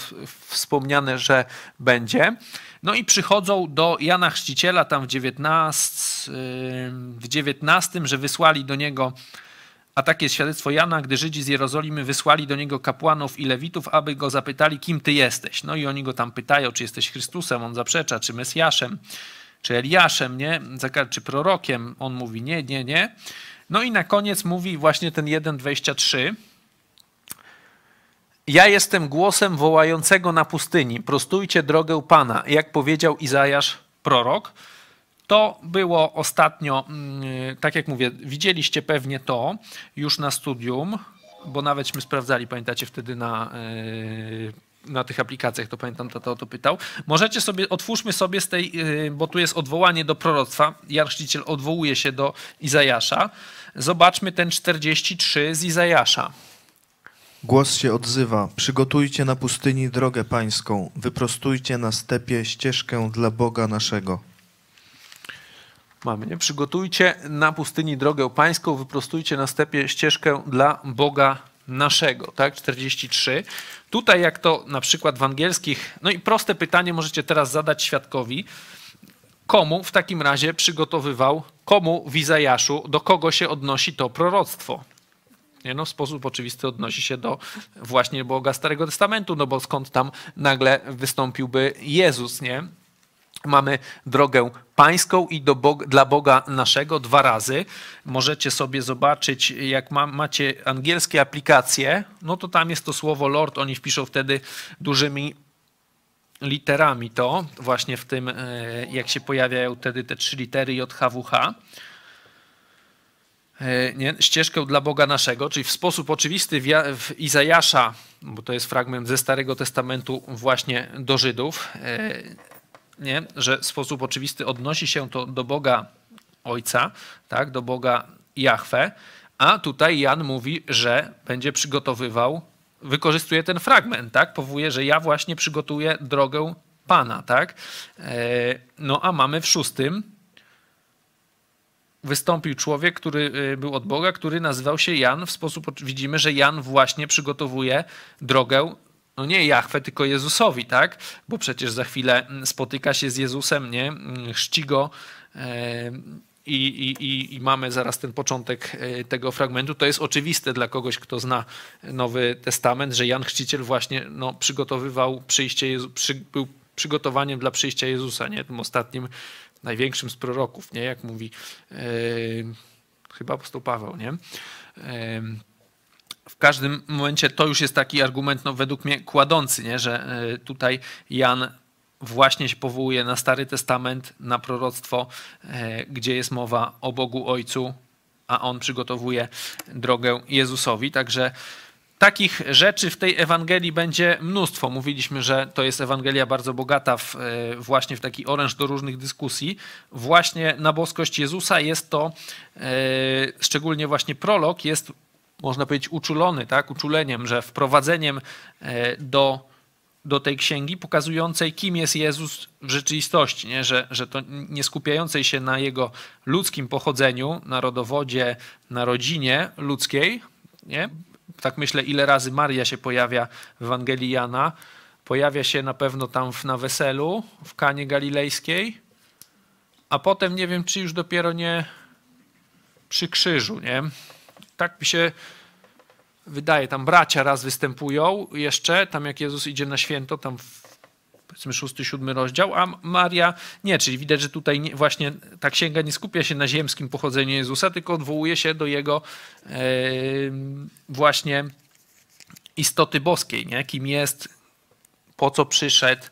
wspomniane, że będzie. No i przychodzą do Jana Chrzciciela tam w 19, w 19 że wysłali do niego a takie jest świadectwo Jana, gdy Żydzi z Jerozolimy wysłali do niego kapłanów i lewitów, aby go zapytali, kim ty jesteś. No i oni go tam pytają, czy jesteś Chrystusem, on zaprzecza, czy Mesjaszem czy Eliaszem, nie? czy prorokiem. On mówi nie, nie, nie. No i na koniec mówi właśnie ten 1,23. Ja jestem głosem wołającego na pustyni. Prostujcie drogę Pana. Jak powiedział Izajasz, prorok. To było ostatnio, mm, tak jak mówię, widzieliście pewnie to już na studium, bo nawetśmy sprawdzali, pamiętacie wtedy na na tych aplikacjach, to pamiętam, to o to pytał. Możecie sobie, otwórzmy sobie z tej, yy, bo tu jest odwołanie do proroctwa. Jan Chrzciciel odwołuje się do Izajasza. Zobaczmy ten 43 z Izajasza. Głos się odzywa: Przygotujcie na pustyni drogę pańską, wyprostujcie na stepie ścieżkę dla Boga naszego. Mamy, nie? Przygotujcie na pustyni drogę pańską, wyprostujcie na stepie ścieżkę dla Boga naszego, tak? 43. Tutaj, jak to na przykład w angielskich, no i proste pytanie możecie teraz zadać świadkowi. Komu w takim razie przygotowywał, komu w Izajaszu, do kogo się odnosi to proroctwo? Nie, no, w sposób oczywisty odnosi się do właśnie Boga Starego Testamentu, no bo skąd tam nagle wystąpiłby Jezus, nie? Mamy drogę pańską i Boga, dla Boga naszego dwa razy. Możecie sobie zobaczyć, jak ma, macie angielskie aplikacje, no to tam jest to słowo Lord, oni wpiszą wtedy dużymi literami to, właśnie w tym, e, jak się pojawiają wtedy te trzy litery JHWH. E, nie? ścieżkę dla Boga naszego, czyli w sposób oczywisty w Izajasza, bo to jest fragment ze Starego Testamentu właśnie do Żydów, e, nie? że w sposób oczywisty odnosi się to do Boga Ojca, tak? do Boga Jahwe, a tutaj Jan mówi, że będzie przygotowywał, wykorzystuje ten fragment, tak? powołuje, że ja właśnie przygotuję drogę Pana. Tak? E, no a mamy w szóstym wystąpił człowiek, który y, był od Boga, który nazywał się Jan. W sposób widzimy, że Jan właśnie przygotowuje drogę no nie Jachwę, tylko Jezusowi, tak? Bo przecież za chwilę mm, spotyka się z Jezusem, nie? Mm, chrzci go e, i, i, i mamy zaraz ten początek e, tego fragmentu. To jest oczywiste dla kogoś, kto zna Nowy Testament, że Jan Chrzciciel właśnie no, przygotowywał przyjście Jezu, przy, był przygotowaniem dla przyjścia Jezusa, nie? Tym ostatnim największym z proroków, nie? jak mówi yy, chyba apostoł Paweł. Nie? Yy, w każdym momencie to już jest taki argument, no, według mnie kładący, nie? że yy, tutaj Jan właśnie się powołuje na Stary Testament, na proroctwo, gdzie jest mowa o Bogu Ojcu, a on przygotowuje drogę Jezusowi. Także Takich rzeczy w tej Ewangelii będzie mnóstwo. Mówiliśmy, że to jest Ewangelia bardzo bogata w, e, właśnie w taki oręż do różnych dyskusji. Właśnie na boskość Jezusa jest to, e, szczególnie właśnie prolog, jest można powiedzieć uczulony, tak? uczuleniem, że wprowadzeniem e, do, do tej księgi pokazującej, kim jest Jezus w rzeczywistości, nie? Że, że to nie skupiającej się na jego ludzkim pochodzeniu, na rodowodzie, na rodzinie ludzkiej, nie? tak myślę, ile razy Maria się pojawia w Ewangelii Jana. Pojawia się na pewno tam na weselu w Kanie Galilejskiej, a potem nie wiem, czy już dopiero nie przy krzyżu, nie? Tak mi się wydaje, tam bracia raz występują jeszcze, tam jak Jezus idzie na święto, tam w powiedzmy szósty, siódmy rozdział, a Maria nie, czyli widać, że tutaj nie, właśnie ta księga nie skupia się na ziemskim pochodzeniu Jezusa, tylko odwołuje się do jego e, właśnie istoty boskiej, nie? kim jest, po co przyszedł,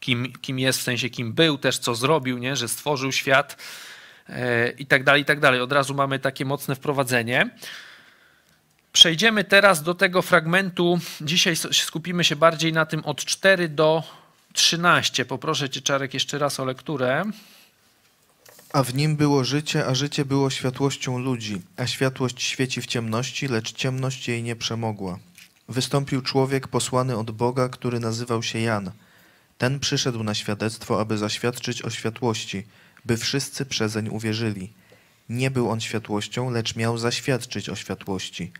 kim, kim jest, w sensie kim był, też co zrobił, nie? że stworzył świat e, i tak dalej, i tak dalej. Od razu mamy takie mocne wprowadzenie. Przejdziemy teraz do tego fragmentu. Dzisiaj skupimy się bardziej na tym od 4 do 13. Poproszę Cię, Czarek, jeszcze raz o lekturę. A w nim było życie, a życie było światłością ludzi, a światłość świeci w ciemności, lecz ciemność jej nie przemogła. Wystąpił człowiek posłany od Boga, który nazywał się Jan. Ten przyszedł na świadectwo, aby zaświadczyć o światłości, by wszyscy przezeń uwierzyli. Nie był on światłością, lecz miał zaświadczyć o światłości.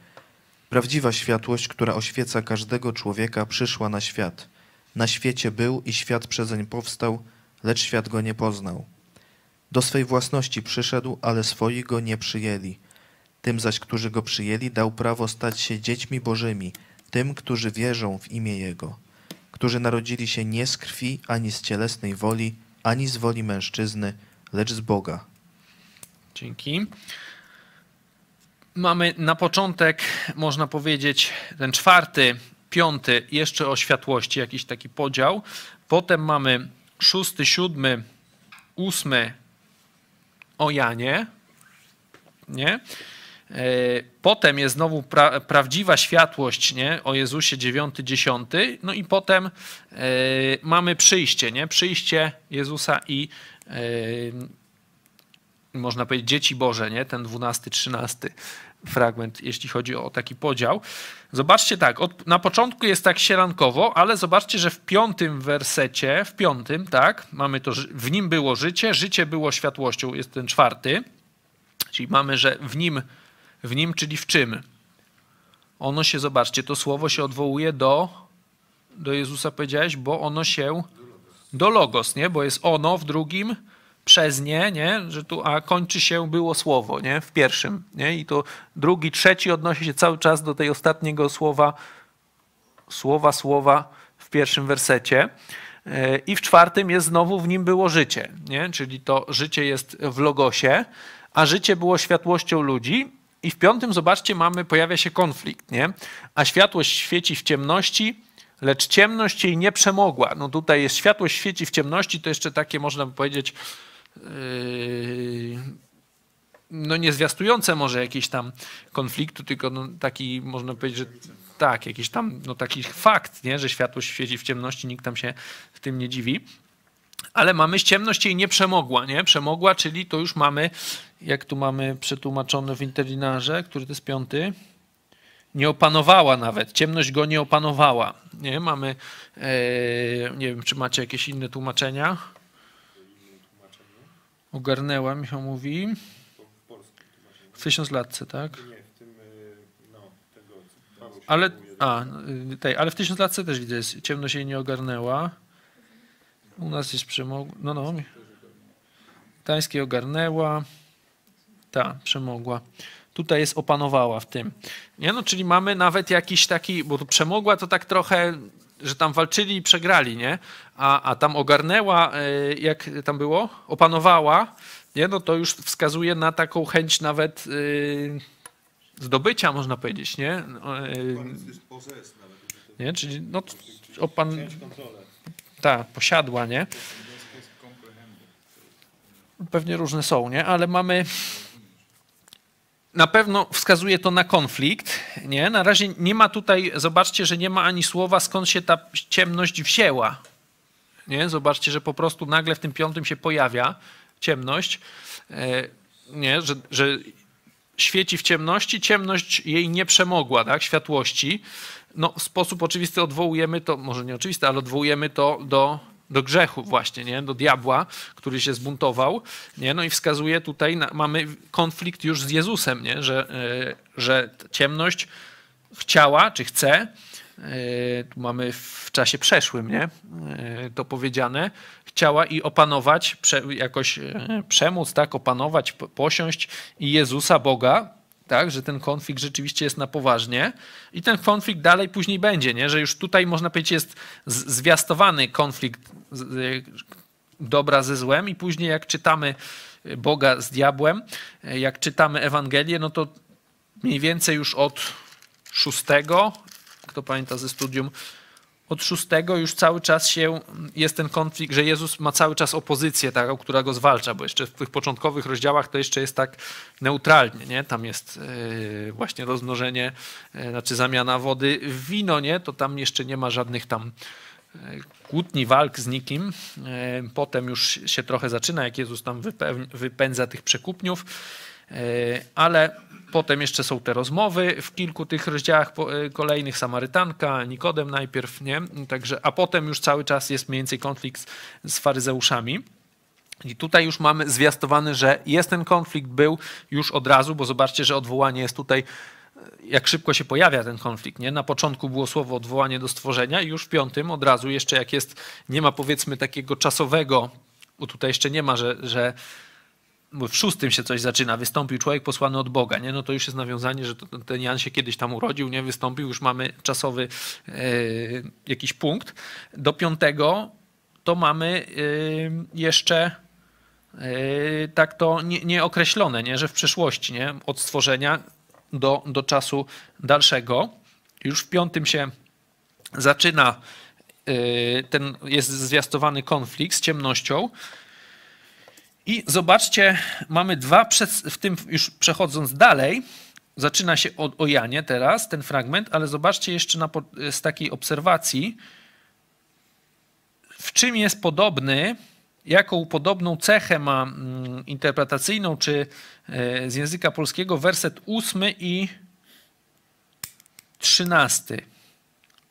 Prawdziwa światłość, która oświeca każdego człowieka, przyszła na świat – na świecie był i świat przezeń powstał, lecz świat go nie poznał. Do swej własności przyszedł, ale swoi go nie przyjęli. Tym zaś, którzy go przyjęli, dał prawo stać się dziećmi bożymi, tym, którzy wierzą w imię Jego, którzy narodzili się nie z krwi, ani z cielesnej woli, ani z woli mężczyzny, lecz z Boga. Dzięki. Mamy na początek, można powiedzieć, ten czwarty piąty jeszcze o światłości, jakiś taki podział. Potem mamy szósty, siódmy, ósmy o Janie. Nie? Potem jest znowu pra, prawdziwa światłość nie? o Jezusie 9, 10. No i potem e, mamy przyjście, nie? przyjście Jezusa i e, można powiedzieć dzieci Boże, nie? ten 12, 13 fragment, jeśli chodzi o taki podział. Zobaczcie tak, od, na początku jest tak sierankowo, ale zobaczcie, że w piątym wersecie, w piątym, tak, mamy to, w nim było życie, życie było światłością, jest ten czwarty, czyli mamy, że w nim, w nim, czyli w czym? Ono się, zobaczcie, to słowo się odwołuje do, do Jezusa powiedziałeś, bo ono się do logos, nie? Bo jest ono w drugim, przez nie, nie, że tu, a kończy się było słowo, nie, w pierwszym, nie, i to drugi, trzeci odnosi się cały czas do tej ostatniego słowa, słowa, słowa w pierwszym wersecie. E, I w czwartym jest znowu w nim było życie, nie? czyli to życie jest w logosie, a życie było światłością ludzi. I w piątym, zobaczcie, mamy, pojawia się konflikt, nie? A światłość świeci w ciemności, lecz ciemność jej nie przemogła. No tutaj jest światłość świeci w ciemności, to jeszcze takie, można by powiedzieć, no nie zwiastujące może jakieś tam konfliktu, tylko no taki można powiedzieć, że tak, jakiś tam no taki fakt, nie? że światło świeci w ciemności, nikt tam się w tym nie dziwi. Ale mamy ciemność jej nie przemogła, nie? Przemogła, czyli to już mamy, jak tu mamy przetłumaczone w interlinarze, który to jest piąty, nie opanowała nawet, ciemność go nie opanowała. Nie? Mamy, e, nie wiem, czy macie jakieś inne tłumaczenia? Ogarnęła, Michał mówi. W tysiąc latce, tak? Ale, a, tej, ale w tysiąc latce też widzę, jest, ciemność jej nie ogarnęła. U nas jest przemogła. No, no. Tańskie ogarnęła. Ta, przemogła. Tutaj jest opanowała w tym. Nie no, czyli mamy nawet jakiś taki, bo to przemogła to tak trochę że tam walczyli i przegrali, nie? A, a tam ogarnęła, e, jak tam było, opanowała, nie? No to już wskazuje na taką chęć nawet yy, zdobycia, można powiedzieć, nie? Yy, nie? Czyli no, opan... Tak, posiadła, nie? Pewnie różne są, nie? Ale mamy na pewno wskazuje to na konflikt. Nie? Na razie nie ma tutaj, zobaczcie, że nie ma ani słowa, skąd się ta ciemność wzięła. Nie? Zobaczcie, że po prostu nagle w tym piątym się pojawia ciemność, e, nie? Że, że świeci w ciemności, ciemność jej nie przemogła, tak? światłości. No, w sposób oczywisty odwołujemy to, może nie oczywisty, ale odwołujemy to do do grzechu właśnie, nie? do diabła, który się zbuntował. Nie? No i wskazuje tutaj, na, mamy konflikt już z Jezusem, nie? Że, yy, że ciemność chciała, czy chce, yy, tu mamy w czasie przeszłym nie? Yy, to powiedziane, chciała i opanować, jakoś przemóc, tak? opanować, posiąść i Jezusa, Boga, tak, że ten konflikt rzeczywiście jest na poważnie i ten konflikt dalej później będzie, nie? że już tutaj można powiedzieć jest zwiastowany konflikt dobra ze złem i później jak czytamy Boga z diabłem, jak czytamy Ewangelię, no to mniej więcej już od szóstego, kto pamięta ze studium, od szóstego już cały czas się jest ten konflikt, że Jezus ma cały czas opozycję, taką, która go zwalcza, bo jeszcze w tych początkowych rozdziałach to jeszcze jest tak neutralnie, nie? Tam jest yy, właśnie rozmnożenie, yy, znaczy zamiana wody w wino, nie? To tam jeszcze nie ma żadnych tam yy, kłótni, walk z nikim. Potem już się trochę zaczyna, jak Jezus tam wypędza tych przekupniów, ale Potem jeszcze są te rozmowy w kilku tych rozdziałach e, kolejnych, Samarytanka, Nikodem najpierw, nie? Także, a potem już cały czas jest mniej więcej konflikt z faryzeuszami. I tutaj już mamy zwiastowany, że jest ten konflikt, był już od razu, bo zobaczcie, że odwołanie jest tutaj, e, jak szybko się pojawia ten konflikt. Nie? Na początku było słowo odwołanie do stworzenia i już w piątym od razu jeszcze jak jest, nie ma powiedzmy takiego czasowego, bo tutaj jeszcze nie ma, że, że w szóstym się coś zaczyna, wystąpił człowiek posłany od Boga, nie? no to już jest nawiązanie, że to, ten Jan się kiedyś tam urodził, nie wystąpił, już mamy czasowy e, jakiś punkt. Do piątego to mamy e, jeszcze e, tak to nie, nieokreślone, nie? że w przeszłości, nie? od stworzenia do, do czasu dalszego. Już w piątym się zaczyna ten, jest zwiastowany konflikt z ciemnością, i zobaczcie, mamy dwa, w tym już przechodząc dalej, zaczyna się o, o Janie teraz, ten fragment, ale zobaczcie jeszcze na, z takiej obserwacji, w czym jest podobny, jaką podobną cechę ma mm, interpretacyjną, czy e, z języka polskiego werset ósmy i trzynasty.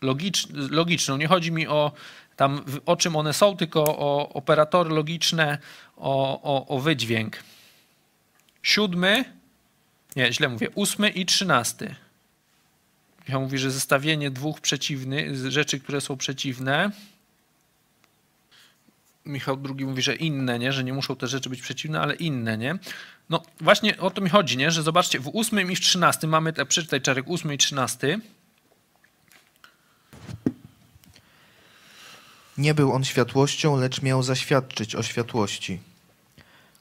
Logicz, logiczną. Nie chodzi mi o tam, o czym one są, tylko o operatory logiczne, o, o, o wydźwięk. Siódmy, nie, źle mówię, ósmy i trzynasty. Michał mówi, że zestawienie dwóch przeciwnych, rzeczy, które są przeciwne. Michał drugi mówi, że inne, nie? że nie muszą te rzeczy być przeciwne, ale inne, nie? No właśnie o to mi chodzi, nie? że zobaczcie, w ósmym i w trzynastym mamy, te, przeczytaj Czarek, ósmy i trzynasty. Nie był on światłością, lecz miał zaświadczyć o światłości,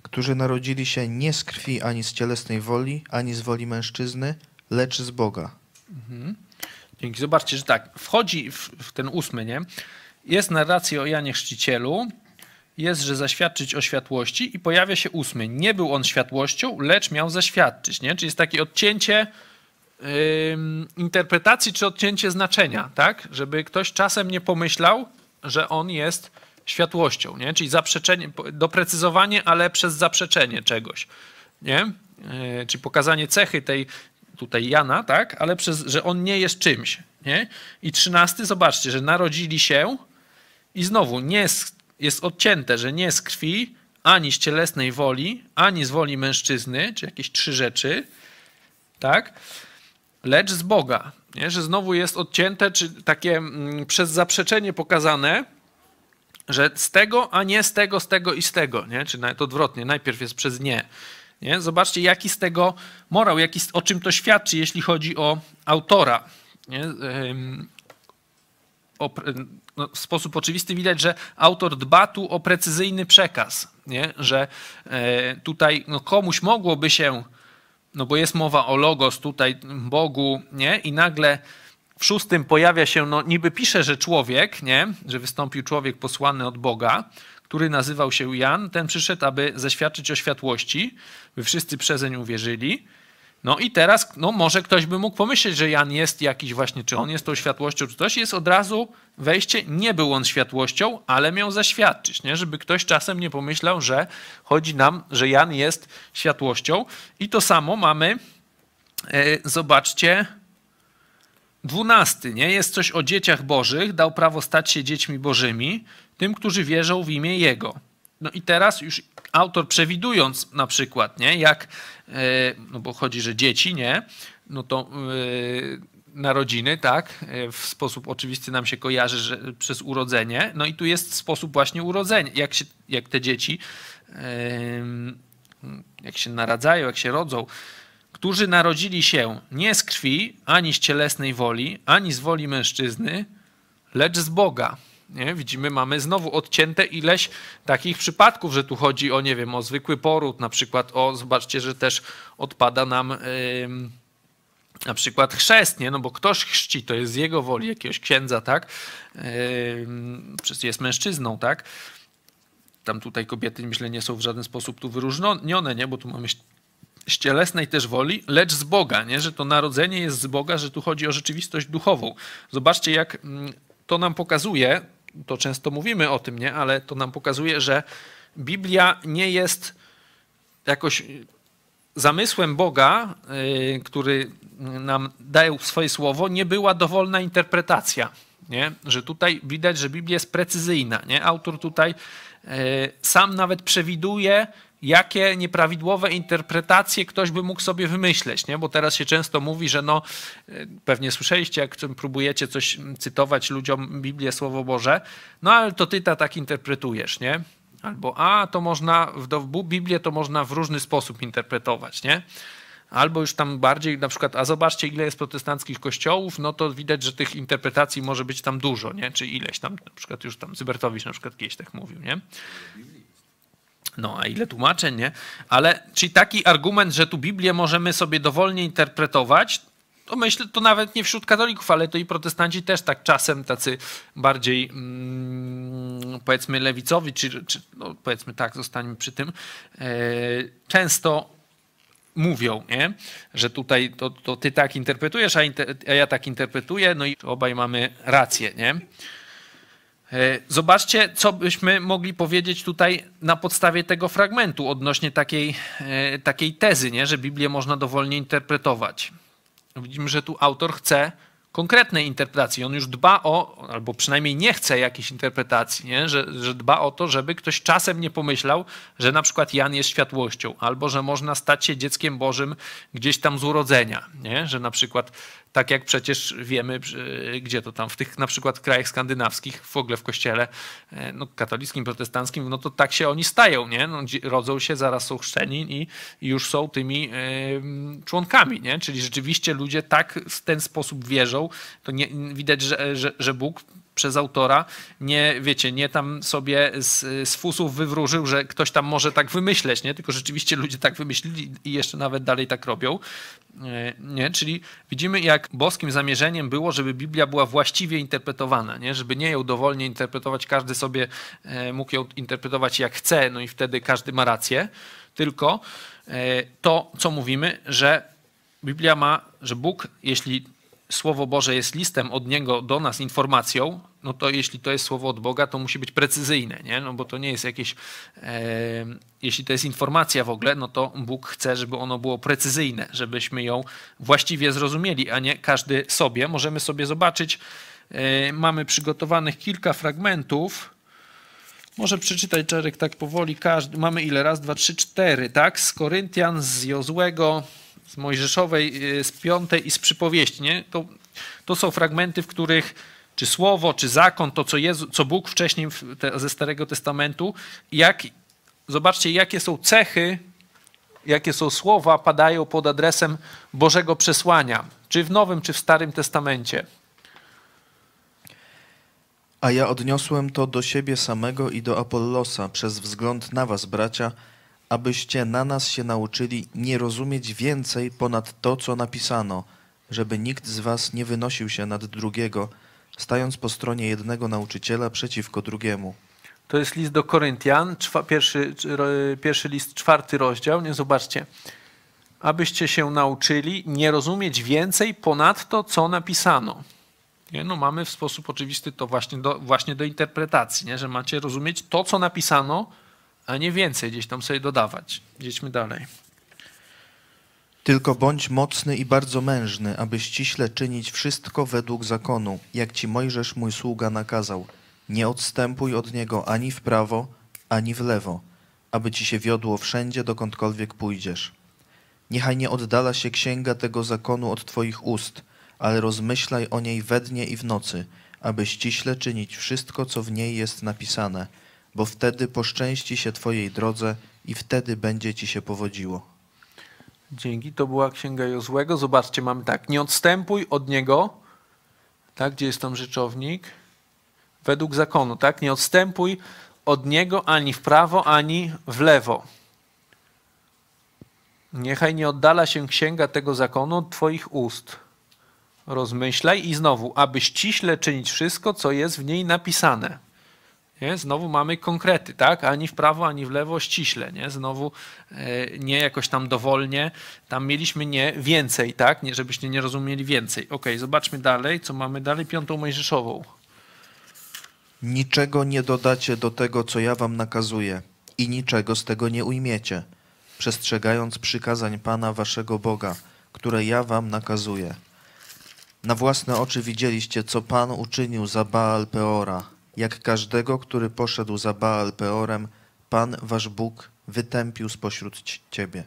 którzy narodzili się nie z krwi ani z cielesnej woli, ani z woli mężczyzny, lecz z Boga. Mhm. Dzięki. Zobaczcie, że tak, wchodzi w, w ten ósmy, nie? Jest narracja o Janie Chrzcicielu, jest, że zaświadczyć o światłości i pojawia się ósmy. Nie był on światłością, lecz miał zaświadczyć, nie? Czyli jest takie odcięcie yy, interpretacji czy odcięcie znaczenia, tak? Żeby ktoś czasem nie pomyślał, że on jest światłością, nie? Czyli zaprzeczenie, doprecyzowanie, ale przez zaprzeczenie czegoś, nie? Yy, czyli pokazanie cechy tej tutaj Jana, tak? Ale przez, że on nie jest czymś, nie? I trzynasty, zobaczcie, że narodzili się i znowu nie jest, jest odcięte, że nie z krwi, ani z cielesnej woli, ani z woli mężczyzny, czy jakieś trzy rzeczy, tak? Lecz z Boga, nie? Że znowu jest odcięte, czy takie mm, przez zaprzeczenie pokazane, że z tego, a nie z tego, z tego i z tego, nie? Czy nawet odwrotnie, najpierw jest przez nie. Nie? Zobaczcie, jaki z tego morał, jaki, o czym to świadczy, jeśli chodzi o autora. Nie? O, no, w sposób oczywisty widać, że autor dba tu o precyzyjny przekaz, nie? że e, tutaj no, komuś mogłoby się, no bo jest mowa o logos tutaj, Bogu, nie? i nagle w szóstym pojawia się, no niby pisze, że człowiek, nie? że wystąpił człowiek posłany od Boga, który nazywał się Jan, ten przyszedł, aby zaświadczyć o światłości, by wszyscy przezeń uwierzyli. No i teraz, no może ktoś by mógł pomyśleć, że Jan jest jakiś właśnie, czy on jest tą światłością, czy coś. Jest od razu wejście, nie był on światłością, ale miał zaświadczyć, nie? żeby ktoś czasem nie pomyślał, że chodzi nam, że Jan jest światłością. I to samo mamy, e, zobaczcie, dwunasty, nie? Jest coś o dzieciach bożych, dał prawo stać się dziećmi bożymi, tym, którzy wierzą w imię Jego. No i teraz już autor przewidując na przykład, nie, jak, e, no bo chodzi, że dzieci, nie, no to yy, narodziny, tak, e, w sposób oczywisty nam się kojarzy, że przez urodzenie, no i tu jest sposób właśnie urodzenia, jak, się, jak te dzieci, jak się naradzają, jak się rodzą, którzy narodzili się nie z krwi, ani z cielesnej woli, ani z woli mężczyzny, lecz z Boga. Nie? Widzimy, mamy znowu odcięte ileś takich przypadków, że tu chodzi o, nie wiem, o zwykły poród, na przykład o, zobaczcie, że też odpada nam yy, na przykład chrzest, nie? No bo ktoś chrzci, to jest z jego woli jakiegoś księdza, tak? Yy, jest mężczyzną, tak? Tam tutaj kobiety, myślę, nie są w żaden sposób tu wyróżnione, nie? Bo tu mamy z cielesnej też woli, lecz z Boga, nie? że to narodzenie jest z Boga, że tu chodzi o rzeczywistość duchową. Zobaczcie, jak mm, to nam pokazuje, to często mówimy o tym, nie? ale to nam pokazuje, że Biblia nie jest jakoś zamysłem Boga, yy, który nam daje swoje słowo, nie była dowolna interpretacja. Nie? Że tutaj widać, że Biblia jest precyzyjna. Nie? Autor tutaj yy, sam nawet przewiduje, jakie nieprawidłowe interpretacje ktoś by mógł sobie wymyśleć, nie? bo teraz się często mówi, że no, e, pewnie słyszeliście, jak próbujecie coś cytować ludziom Biblię, Słowo Boże, no ale to ty ta tak interpretujesz, nie? Albo a, to można, w Biblię to można w różny sposób interpretować, nie? Albo już tam bardziej, na przykład, a zobaczcie, ile jest protestanckich kościołów, no to widać, że tych interpretacji może być tam dużo, nie? Czy ileś tam, na przykład już tam Zybertowicz na przykład kiedyś tak mówił, nie? No, a ile tłumaczeń, nie? Ale czyli taki argument, że tu Biblię możemy sobie dowolnie interpretować, to myślę, to nawet nie wśród katolików, ale to i protestanci też tak czasem tacy bardziej mm, powiedzmy lewicowi, czy, czy no, powiedzmy tak, zostańmy przy tym, e, często mówią, nie? że tutaj to, to ty tak interpretujesz, a, inter, a ja tak interpretuję, no i obaj mamy rację. Nie? E, zobaczcie, co byśmy mogli powiedzieć tutaj na podstawie tego fragmentu odnośnie takiej, e, takiej tezy, nie? że Biblię można dowolnie interpretować. Widzimy, że tu autor chce konkretnej interpretacji. On już dba o, albo przynajmniej nie chce jakiejś interpretacji, nie? Że, że dba o to, żeby ktoś czasem nie pomyślał, że na przykład Jan jest światłością, albo że można stać się dzieckiem Bożym gdzieś tam z urodzenia, nie? że na przykład tak jak przecież wiemy, gdzie to tam, w tych na przykład krajach skandynawskich, w ogóle w kościele e, no, katolickim, protestanckim, no to tak się oni stają, nie? No, rodzą się, zaraz są chrzczeni i, już są tymi y, członkami, nie? Czyli rzeczywiście ludzie tak w ten sposób wierzą, to nie, widać, że, że, że Bóg przez autora, nie, wiecie, nie tam sobie z, z fusów wywróżył, że ktoś tam może tak wymyśleć, nie? tylko rzeczywiście ludzie tak wymyślili i jeszcze nawet dalej tak robią. E, nie? Czyli widzimy, jak boskim zamierzeniem było, żeby Biblia była właściwie interpretowana, nie? żeby nie ją dowolnie interpretować, każdy sobie e, mógł ją interpretować jak chce, no i wtedy każdy ma rację, tylko e, to, co mówimy, że Biblia ma, że Bóg, jeśli Słowo Boże jest listem od Niego do nas informacją, no to jeśli to jest Słowo od Boga, to musi być precyzyjne, nie? No bo to nie jest jakieś, e, jeśli to jest informacja w ogóle, no to Bóg chce, żeby ono było precyzyjne, żebyśmy ją właściwie zrozumieli, a nie każdy sobie. Możemy sobie zobaczyć, e, mamy przygotowanych kilka fragmentów, może przeczytać Czarek tak powoli, każdy, mamy ile? Raz, dwa, trzy, cztery, tak? Z Koryntian, z Jozłego, z Mojżeszowej, y, z Piątej i z Przypowieści. Nie? To, to są fragmenty, w których czy słowo, czy zakon, to co, Jezu, co Bóg wcześniej te, ze Starego Testamentu, jak, zobaczcie, jakie są cechy, jakie są słowa padają pod adresem Bożego przesłania, czy w Nowym, czy w Starym Testamencie. A ja odniosłem to do siebie samego i do Apollosa przez wzgląd na was, bracia, abyście na nas się nauczyli nie rozumieć więcej ponad to, co napisano, żeby nikt z was nie wynosił się nad drugiego, stając po stronie jednego nauczyciela przeciwko drugiemu. To jest list do Koryntian, pierwszy, pierwszy list, czwarty rozdział. Nie zobaczcie. Abyście się nauczyli nie rozumieć więcej ponad to, co napisano. Nie? No mamy w sposób oczywisty to właśnie do, właśnie do interpretacji, nie? że macie rozumieć to, co napisano, a nie więcej gdzieś tam sobie dodawać. Idźmy dalej. Tylko bądź mocny i bardzo mężny, aby ściśle czynić wszystko według zakonu, jak ci Mojżesz mój sługa nakazał. Nie odstępuj od niego ani w prawo, ani w lewo, aby ci się wiodło wszędzie, dokądkolwiek pójdziesz. Niechaj nie oddala się księga tego zakonu od twoich ust, ale rozmyślaj o niej we dnie i w nocy, aby ściśle czynić wszystko, co w niej jest napisane – bo wtedy poszczęści się Twojej drodze i wtedy będzie Ci się powodziło. Dzięki, to była Księga Jozłego. Zobaczcie, mamy tak, nie odstępuj od niego, tak, gdzie jest tam rzeczownik, według zakonu, tak, nie odstępuj od niego ani w prawo, ani w lewo. Niechaj nie oddala się księga tego zakonu od Twoich ust. Rozmyślaj i znowu, aby ściśle czynić wszystko, co jest w niej napisane. Nie? Znowu mamy konkrety, tak? Ani w prawo, ani w lewo, ściśle. Nie? Znowu e, nie jakoś tam dowolnie. Tam mieliśmy nie więcej, tak? Nie, żebyście nie rozumieli więcej. Ok, zobaczmy dalej, co mamy dalej. Piątą Mojżeszową. Niczego nie dodacie do tego, co ja wam nakazuję i niczego z tego nie ujmiecie, przestrzegając przykazań Pana waszego Boga, które ja wam nakazuję. Na własne oczy widzieliście, co Pan uczynił za Baal Peora, jak każdego, który poszedł za Baal Peorem, Pan wasz Bóg wytępił spośród ciebie.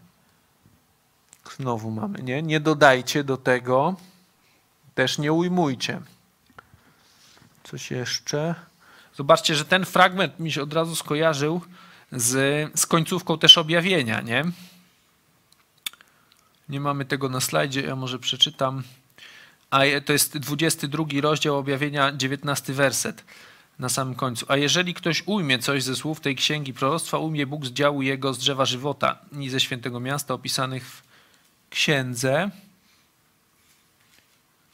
Znowu mamy, nie? Nie dodajcie do tego, też nie ujmujcie. Coś jeszcze? Zobaczcie, że ten fragment mi się od razu skojarzył z, z końcówką też objawienia, nie? Nie mamy tego na slajdzie, ja może przeczytam. A to jest 22 rozdział objawienia, 19 werset na samym końcu. A jeżeli ktoś ujmie coś ze słów tej księgi proroctwa, ujmie Bóg z działu jego z drzewa żywota i ze świętego miasta opisanych w księdze.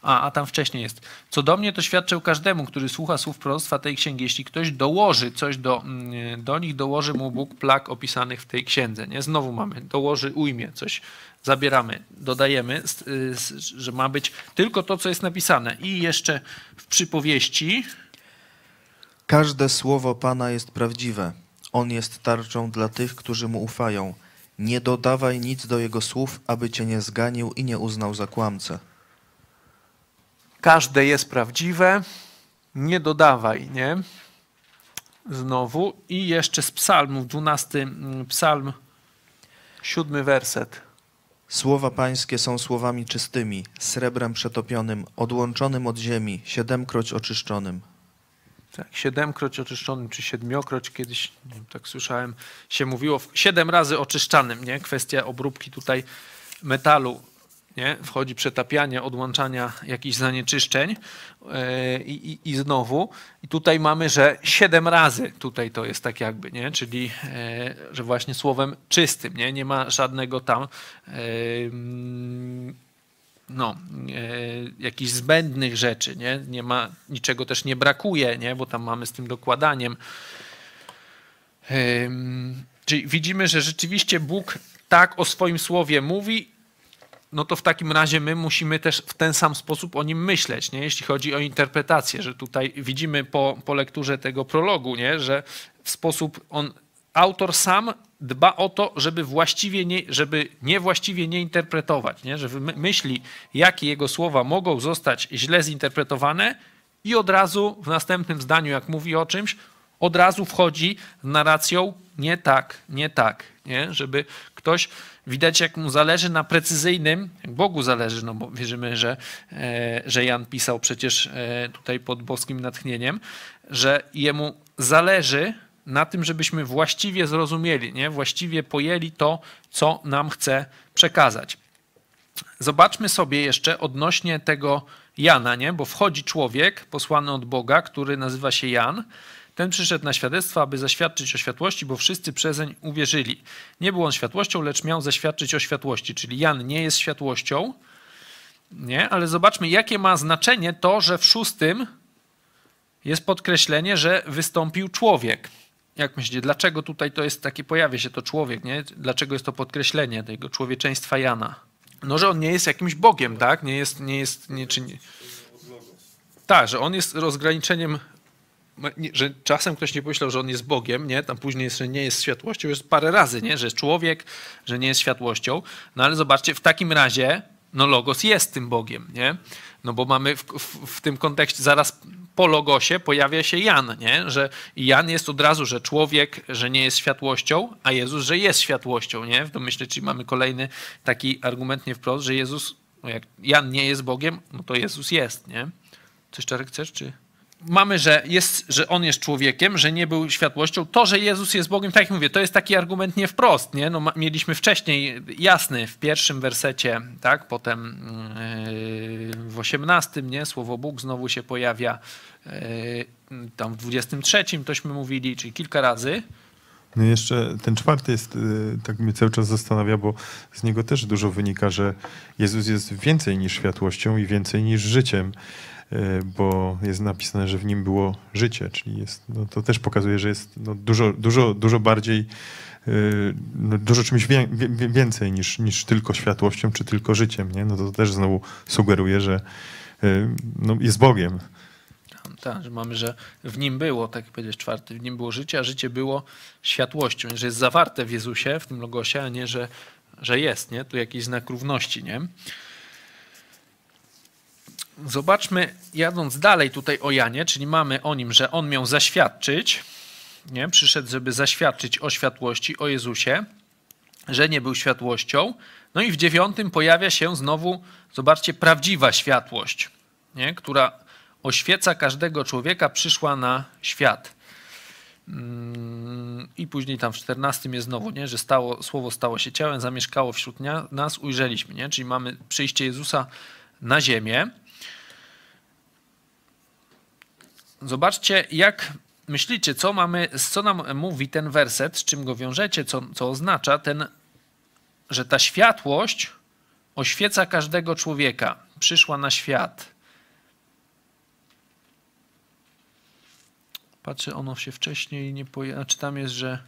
A, a tam wcześniej jest. Co do mnie, to świadczę każdemu, który słucha słów proroctwa tej księgi. Jeśli ktoś dołoży coś do, mm, do nich, dołoży mu Bóg plag opisanych w tej księdze. Nie? Znowu mamy, dołoży, ujmie, coś zabieramy, dodajemy, że ma być tylko to, co jest napisane. I jeszcze w przypowieści. Każde słowo Pana jest prawdziwe. On jest tarczą dla tych, którzy mu ufają. Nie dodawaj nic do jego słów, aby cię nie zganił i nie uznał za kłamcę. Każde jest prawdziwe, nie dodawaj, nie? Znowu. I jeszcze z psalmów, 12 mm, psalm, siódmy werset. Słowa pańskie są słowami czystymi, srebrem przetopionym, odłączonym od ziemi, siedemkroć oczyszczonym. Tak, siedemkroć oczyszczonym, czy siedmiokroć kiedyś, wiem, tak słyszałem, się mówiło, siedem razy oczyszczanym, nie? Kwestia obróbki tutaj metalu, nie? Wchodzi przetapianie, odłączania jakichś zanieczyszczeń yy, i, i, znowu. I tutaj mamy, że siedem razy tutaj to jest tak jakby, nie? Czyli, yy, że właśnie słowem czystym, nie? Nie ma żadnego tam yy, no, e, jakichś zbędnych rzeczy, nie? nie ma, niczego też nie brakuje, nie? bo tam mamy z tym dokładaniem. E, czyli widzimy, że rzeczywiście Bóg tak o swoim słowie mówi, no to w takim razie my musimy też w ten sam sposób o nim myśleć, nie? jeśli chodzi o interpretację, że tutaj widzimy po, po lekturze tego prologu, nie? że w sposób on, autor sam dba o to, żeby właściwie nie, żeby niewłaściwie nie interpretować, nie? że myśli, jakie jego słowa mogą zostać źle zinterpretowane i od razu w następnym zdaniu, jak mówi o czymś, od razu wchodzi narracją nie tak, nie tak, nie? żeby ktoś, widać jak mu zależy na precyzyjnym, jak Bogu zależy, no bo wierzymy, że, e, że Jan pisał przecież e, tutaj pod boskim natchnieniem, że jemu zależy na tym, żebyśmy właściwie zrozumieli, nie? właściwie pojęli to, co nam chce przekazać. Zobaczmy sobie jeszcze odnośnie tego Jana, nie? bo wchodzi człowiek posłany od Boga, który nazywa się Jan. Ten przyszedł na świadectwo, aby zaświadczyć o światłości, bo wszyscy przezeń uwierzyli. Nie był on światłością, lecz miał zaświadczyć o światłości, czyli Jan nie jest światłością, nie? ale zobaczmy, jakie ma znaczenie to, że w szóstym jest podkreślenie, że wystąpił człowiek. Jak myślicie, dlaczego tutaj to jest takie, pojawia się to człowiek, nie? Dlaczego jest to podkreślenie tego człowieczeństwa Jana? No, że on nie jest jakimś Bogiem, tak? Nie jest, nie jest, nie, czy nie... Tak, że on jest rozgraniczeniem, że czasem ktoś nie pomyślał, że on jest Bogiem, nie? Tam później jest, że nie jest światłością, jest parę razy, nie? Że jest człowiek, że nie jest światłością. No ale zobaczcie, w takim razie, no Logos jest tym Bogiem, nie? No bo mamy w, w, w tym kontekście zaraz po logosie pojawia się Jan, nie? że Jan jest od razu, że człowiek, że nie jest światłością, a Jezus, że jest światłością. Nie? W domyśle, czyli mamy kolejny taki argument nie wprost, że Jezus, no jak Jan nie jest Bogiem, no to Jezus jest. Nie? Coś Czarek chcesz, czy mamy, że, jest, że on jest człowiekiem, że nie był światłością. To, że Jezus jest Bogiem, tak jak mówię, to jest taki argument nie wprost. Nie? No, mieliśmy wcześniej jasny w pierwszym wersecie, tak? potem yy, w osiemnastym, nie? słowo Bóg znowu się pojawia. Yy, tam w dwudziestym trzecim tośmy mówili, czyli kilka razy. No jeszcze ten czwarty jest, yy, tak mnie cały czas zastanawia, bo z niego też dużo wynika, że Jezus jest więcej niż światłością i więcej niż życiem. E, bo jest napisane, że w nim było życie, czyli jest, no to też pokazuje, że jest no dużo, dużo, dużo bardziej, e, no dużo czymś wie, wie, więcej niż, niż tylko światłością czy tylko życiem. Nie? No to też znowu sugeruje, że e, no jest Bogiem. Tak, że mamy, że w nim było, tak jak powiedziałeś, czwarty, w nim było życie, a życie było światłością, że jest zawarte w Jezusie, w tym logosie, a nie, że, że jest, nie? Tu jakiś znak równości, nie? Zobaczmy, jadąc dalej tutaj o Janie, czyli mamy o nim, że on miał zaświadczyć, nie? przyszedł, żeby zaświadczyć o światłości, o Jezusie, że nie był światłością. No i w dziewiątym pojawia się znowu, zobaczcie, prawdziwa światłość, nie? która oświeca każdego człowieka, przyszła na świat. Mm, I później tam w czternastym jest znowu, nie? że stało, słowo stało się ciałem, zamieszkało wśród nas, ujrzeliśmy. Nie? Czyli mamy przyjście Jezusa na ziemię. Zobaczcie, jak myślicie, co mamy, co nam mówi ten werset, z czym go wiążecie, co, co oznacza ten, że ta światłość oświeca każdego człowieka, przyszła na świat. Patrzę, ono się wcześniej nie pojawiło. Czy znaczy tam jest, że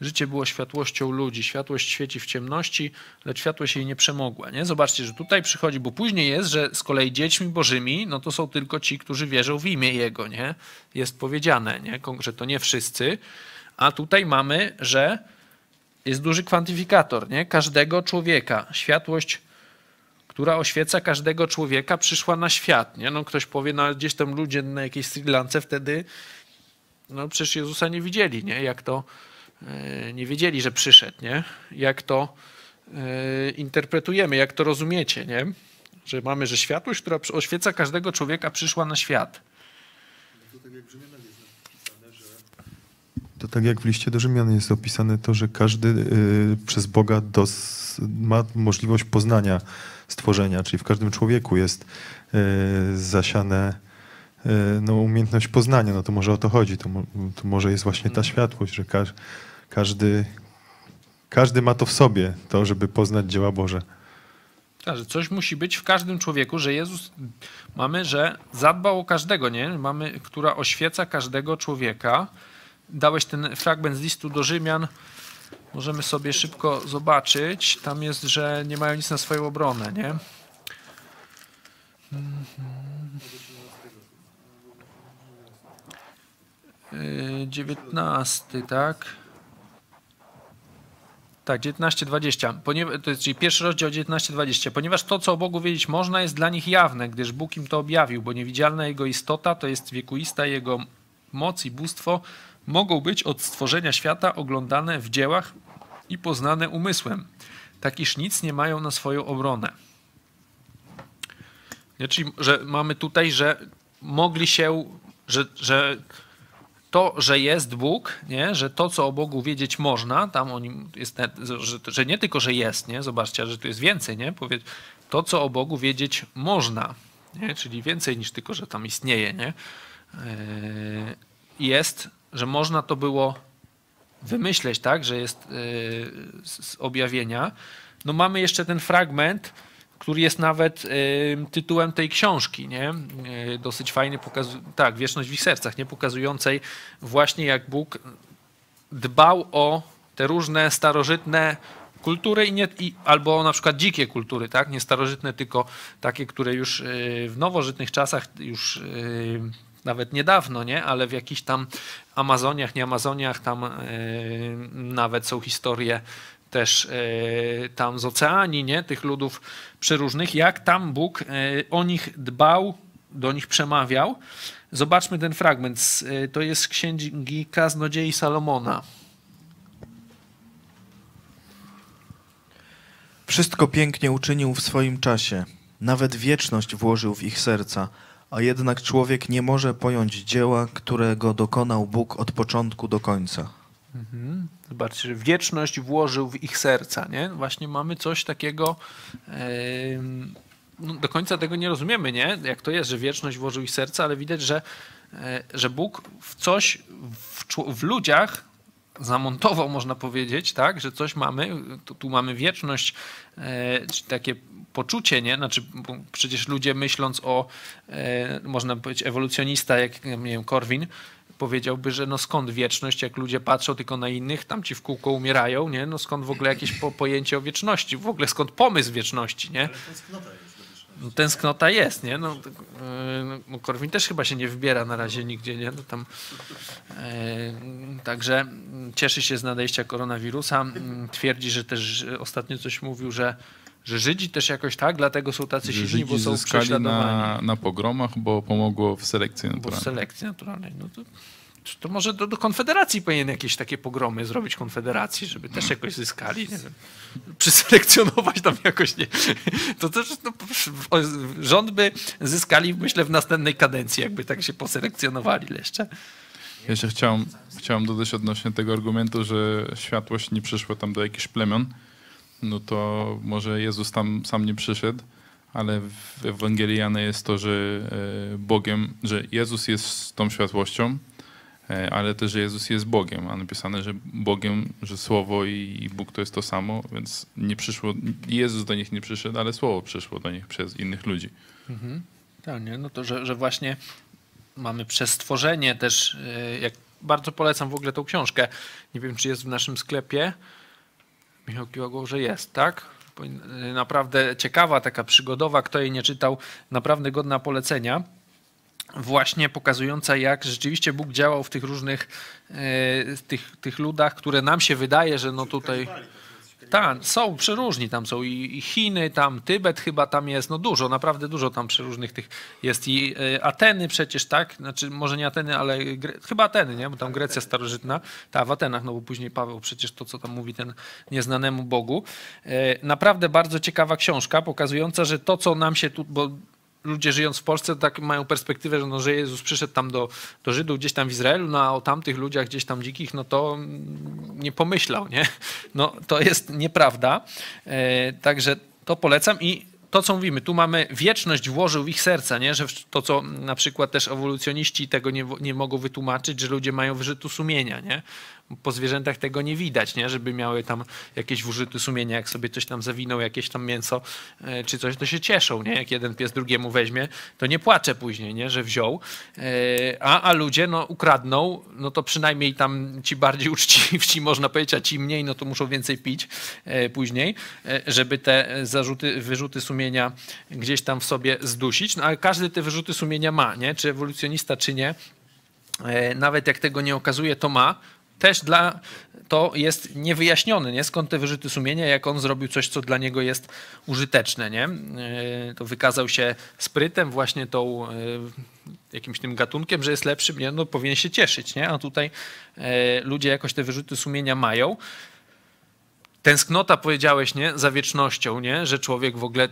życie było światłością ludzi. Światłość świeci w ciemności, lecz światłość jej nie przemogła. Nie? Zobaczcie, że tutaj przychodzi, bo później jest, że z kolei dziećmi bożymi, no to są tylko ci, którzy wierzą w imię Jego. Nie? Jest powiedziane, nie? że to nie wszyscy. A tutaj mamy, że jest duży kwantyfikator nie? każdego człowieka. Światłość która oświeca każdego człowieka, przyszła na świat. Nie? No ktoś powie, no gdzieś tam ludzie na jakiejś Sri Lance wtedy, no przecież Jezusa nie widzieli, nie? Jak to, nie wiedzieli, że przyszedł, nie? Jak to e, interpretujemy, jak to rozumiecie, nie? Że mamy, że światłość, która oświeca każdego człowieka, przyszła na świat. To tak jak w liście do Rzymian jest opisane to, że każdy y, przez Boga dos, ma możliwość poznania stworzenia, czyli w każdym człowieku jest y, zasiane y, no, umiejętność poznania, no to może o to chodzi, to, to może jest właśnie ta światłość, że ka każdy, każdy ma to w sobie, to żeby poznać dzieła Boże. Tak, że coś musi być w każdym człowieku, że Jezus mamy, że zadbał o każdego, nie? Mamy, która oświeca każdego człowieka. Dałeś ten fragment z listu do Rzymian, Możemy sobie szybko zobaczyć. Tam jest, że nie mają nic na swoją obronę, nie? Dziewiętnasty, tak? Tak, 19-20. To jest, czyli pierwszy rozdział 19-20. Ponieważ to, co o Bogu wiedzieć można, jest dla nich jawne, gdyż Bóg im to objawił, bo niewidzialna Jego istota to jest wiekuista Jego moc i bóstwo mogą być od stworzenia świata oglądane w dziełach i poznane umysłem, tak iż nic nie mają na swoją obronę. Nie? Czyli, że mamy tutaj, że mogli się, że, że to, że jest Bóg, nie? że to, co o Bogu wiedzieć można, tam o nim jest, że, że nie tylko, że jest, nie? zobaczcie, że tu jest więcej, nie? Powiedz, to, co o Bogu wiedzieć można, nie? czyli więcej niż tylko, że tam istnieje, nie? Yy, jest że można to było wymyśleć, tak, że jest y, z objawienia. No mamy jeszcze ten fragment, który jest nawet y, tytułem tej książki, nie? Y, dosyć fajny, pokazu- tak, Wieczność w ich sercach, nie? Pokazującej właśnie jak Bóg dbał o te różne starożytne kultury i nie, i, albo na przykład dzikie kultury, tak? Nie starożytne, tylko takie, które już w nowożytnych czasach już nawet niedawno, nie? ale w jakichś tam Amazoniach, nie Amazoniach, tam nawet są historie też yy, tam z oceanii, nie? tych ludów przeróżnych, jak tam Bóg yy, o nich dbał, do nich przemawiał. Zobaczmy ten fragment. To jest z księgi Kaznodziei Salomona. Wszystko pięknie uczynił w swoim czasie. Nawet wieczność włożył w ich serca a jednak człowiek nie może pojąć dzieła, którego dokonał Bóg od początku do końca. Mhm. Zobaczcie, wieczność włożył w ich serca. Nie? Właśnie mamy coś takiego. no do końca tego nie rozumiemy, nie? jak to jest, że wieczność włożył ich serca, ale widać, że, e, że Bóg w coś w, w ludziach zamontował, można powiedzieć, tak, że coś mamy, tu, tu mamy wieczność, e, takie poczucie, nie? Znaczy, przecież ludzie myśląc o, e, można powiedzieć, ewolucjonista, jak nie wiem, Korwin, powiedziałby, że no skąd wieczność, jak ludzie patrzą tylko na innych, tam ci w kółko umierają, nie? No skąd w ogóle jakieś po, pojęcie o wieczności, w ogóle skąd pomysł wieczności, nie? No, tęsknota jest, nie? No, e, no, Korwin też chyba się nie wybiera na razie nigdzie, nie? No, tam, e, także cieszy się z nadejścia koronawirusa. Twierdzi, że też ostatnio coś mówił, że że Żydzi też jakoś tak, dlatego są tacy silni, Żydzi bo są prześladowani. Na, na pogromach, bo pomogło w selekcji naturalnej. Bo w selekcji naturalnej. No to, to może do, do, Konfederacji powinien jakieś takie pogromy zrobić Konfederacji, żeby też jakoś zyskali, nie wiem, przyselekcjonować tam jakoś, nie. To też no, rząd by zyskali, myślę, w następnej kadencji, jakby tak się poselekcjonowali jeszcze. Ja się chciałem, chciałem dodać odnośnie tego argumentu, że światłość nie przyszła tam do jakichś plemion, no to może Jezus tam sam nie przyszedł, ale w Ewangelii Jana jest to, że e, Bogiem, że Jezus jest tą światłością, e, ale też, że Jezus jest Bogiem, a napisane, że Bogiem, że Słowo i Bóg to jest to samo, więc nie przyszło, Jezus do nich nie przyszedł, ale Słowo przyszło do nich przez innych ludzi. Mhm. Tak, nie? No to, że, że właśnie mamy przez stworzenie też, e, jak bardzo polecam w ogóle tą książkę. Nie wiem, czy jest w naszym sklepie. Michał kiwał, że jest, tak? E, naprawdę ciekawa, taka przygodowa. Kto jej nie czytał, naprawdę godna polecenia właśnie pokazująca, jak rzeczywiście Bóg działał w tych różnych e, tych, tych ludach, które nam się wydaje, że no tutaj. Tak, są przeróżni, tam są i, Chiny, tam Tybet chyba tam jest, no dużo, naprawdę dużo tam przeróżnych tych jest i e, Ateny przecież, tak? Znaczy może nie Ateny, ale Gre chyba Ateny, nie? Bo tam Grecja starożytna, ta w Atenach, no bo później Paweł przecież to, co tam mówi ten nieznanemu Bogu. E, naprawdę bardzo ciekawa książka, pokazująca, że to, co nam się tu, bo ludzie żyjąc w Polsce tak mają perspektywę, że, no, że Jezus przyszedł tam do, do Żydów gdzieś tam w Izraelu, no a o tamtych ludziach gdzieś tam dzikich, no to nie pomyślał, nie? No to jest nieprawda. E, także to polecam i to, co mówimy, tu mamy wieczność włożył w ich serca, nie? że to, co na przykład też ewolucjoniści tego nie, nie mogą wytłumaczyć, że ludzie mają wyrzutu sumienia. Nie? Po zwierzętach tego nie widać, nie? żeby miały tam jakieś wyrzuty sumienia, jak sobie coś tam zawinął, jakieś tam mięso e, czy coś, to się cieszą, nie? jak jeden pies drugiemu weźmie, to nie płacze później, nie? że wziął, e, a, a ludzie no, ukradną, no to przynajmniej tam ci bardziej <laughs> uczciwci, można powiedzieć, a ci mniej, no to muszą więcej pić e, później, żeby te zarzuty, wyrzuty sumienia gdzieś tam w sobie zdusić, no ale każdy te wyrzuty sumienia ma, nie? czy ewolucjonista, czy nie, nawet jak tego nie okazuje, to ma, też dla to jest niewyjaśnione, nie? skąd te wyrzuty sumienia, jak on zrobił coś, co dla niego jest użyteczne. Nie? E, to wykazał się sprytem, właśnie tą e, jakimś tym gatunkiem, że jest lepszy, nie? No, powinien się cieszyć, nie? a tutaj e, ludzie jakoś te wyrzuty sumienia mają tęsknota, powiedziałeś, nie, za wiecznością, nie, że człowiek w ogóle,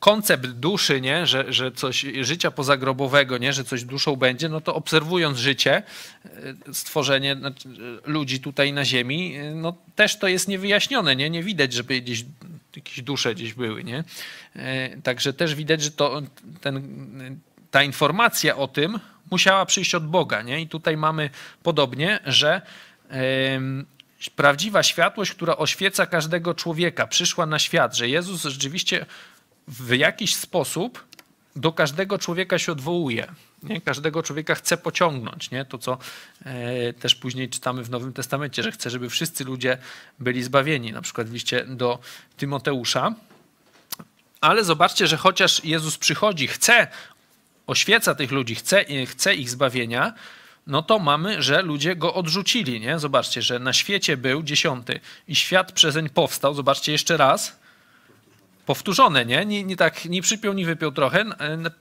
koncept duszy, nie, że, że coś życia pozagrobowego, nie, że coś duszą będzie, no to obserwując życie, e, stworzenie znaczy, ludzi tutaj na ziemi, e, no też to jest niewyjaśnione, nie, nie widać, żeby gdzieś jakieś dusze gdzieś były, nie. E, także też widać, że to ten, ta informacja o tym musiała przyjść od Boga, nie, i tutaj mamy podobnie, że prawdziwa światłość, która oświeca każdego człowieka, przyszła na świat, że Jezus rzeczywiście w jakiś sposób do każdego człowieka się odwołuje. Nie? Każdego człowieka chce pociągnąć. Nie? To, co e, też później czytamy w Nowym Testamencie, że chce, żeby wszyscy ludzie byli zbawieni. Na przykład w liście do Tymoteusza. Ale zobaczcie, że chociaż Jezus przychodzi, chce, oświeca tych ludzi, chce, chce ich zbawienia, no to mamy, że ludzie go odrzucili. Nie? Zobaczcie, że na świecie był dziesiąty i świat przezeń powstał. Zobaczcie jeszcze raz. Powtórzone, nie? Nie, nie tak, nie przypiął, nie wypiął trochę.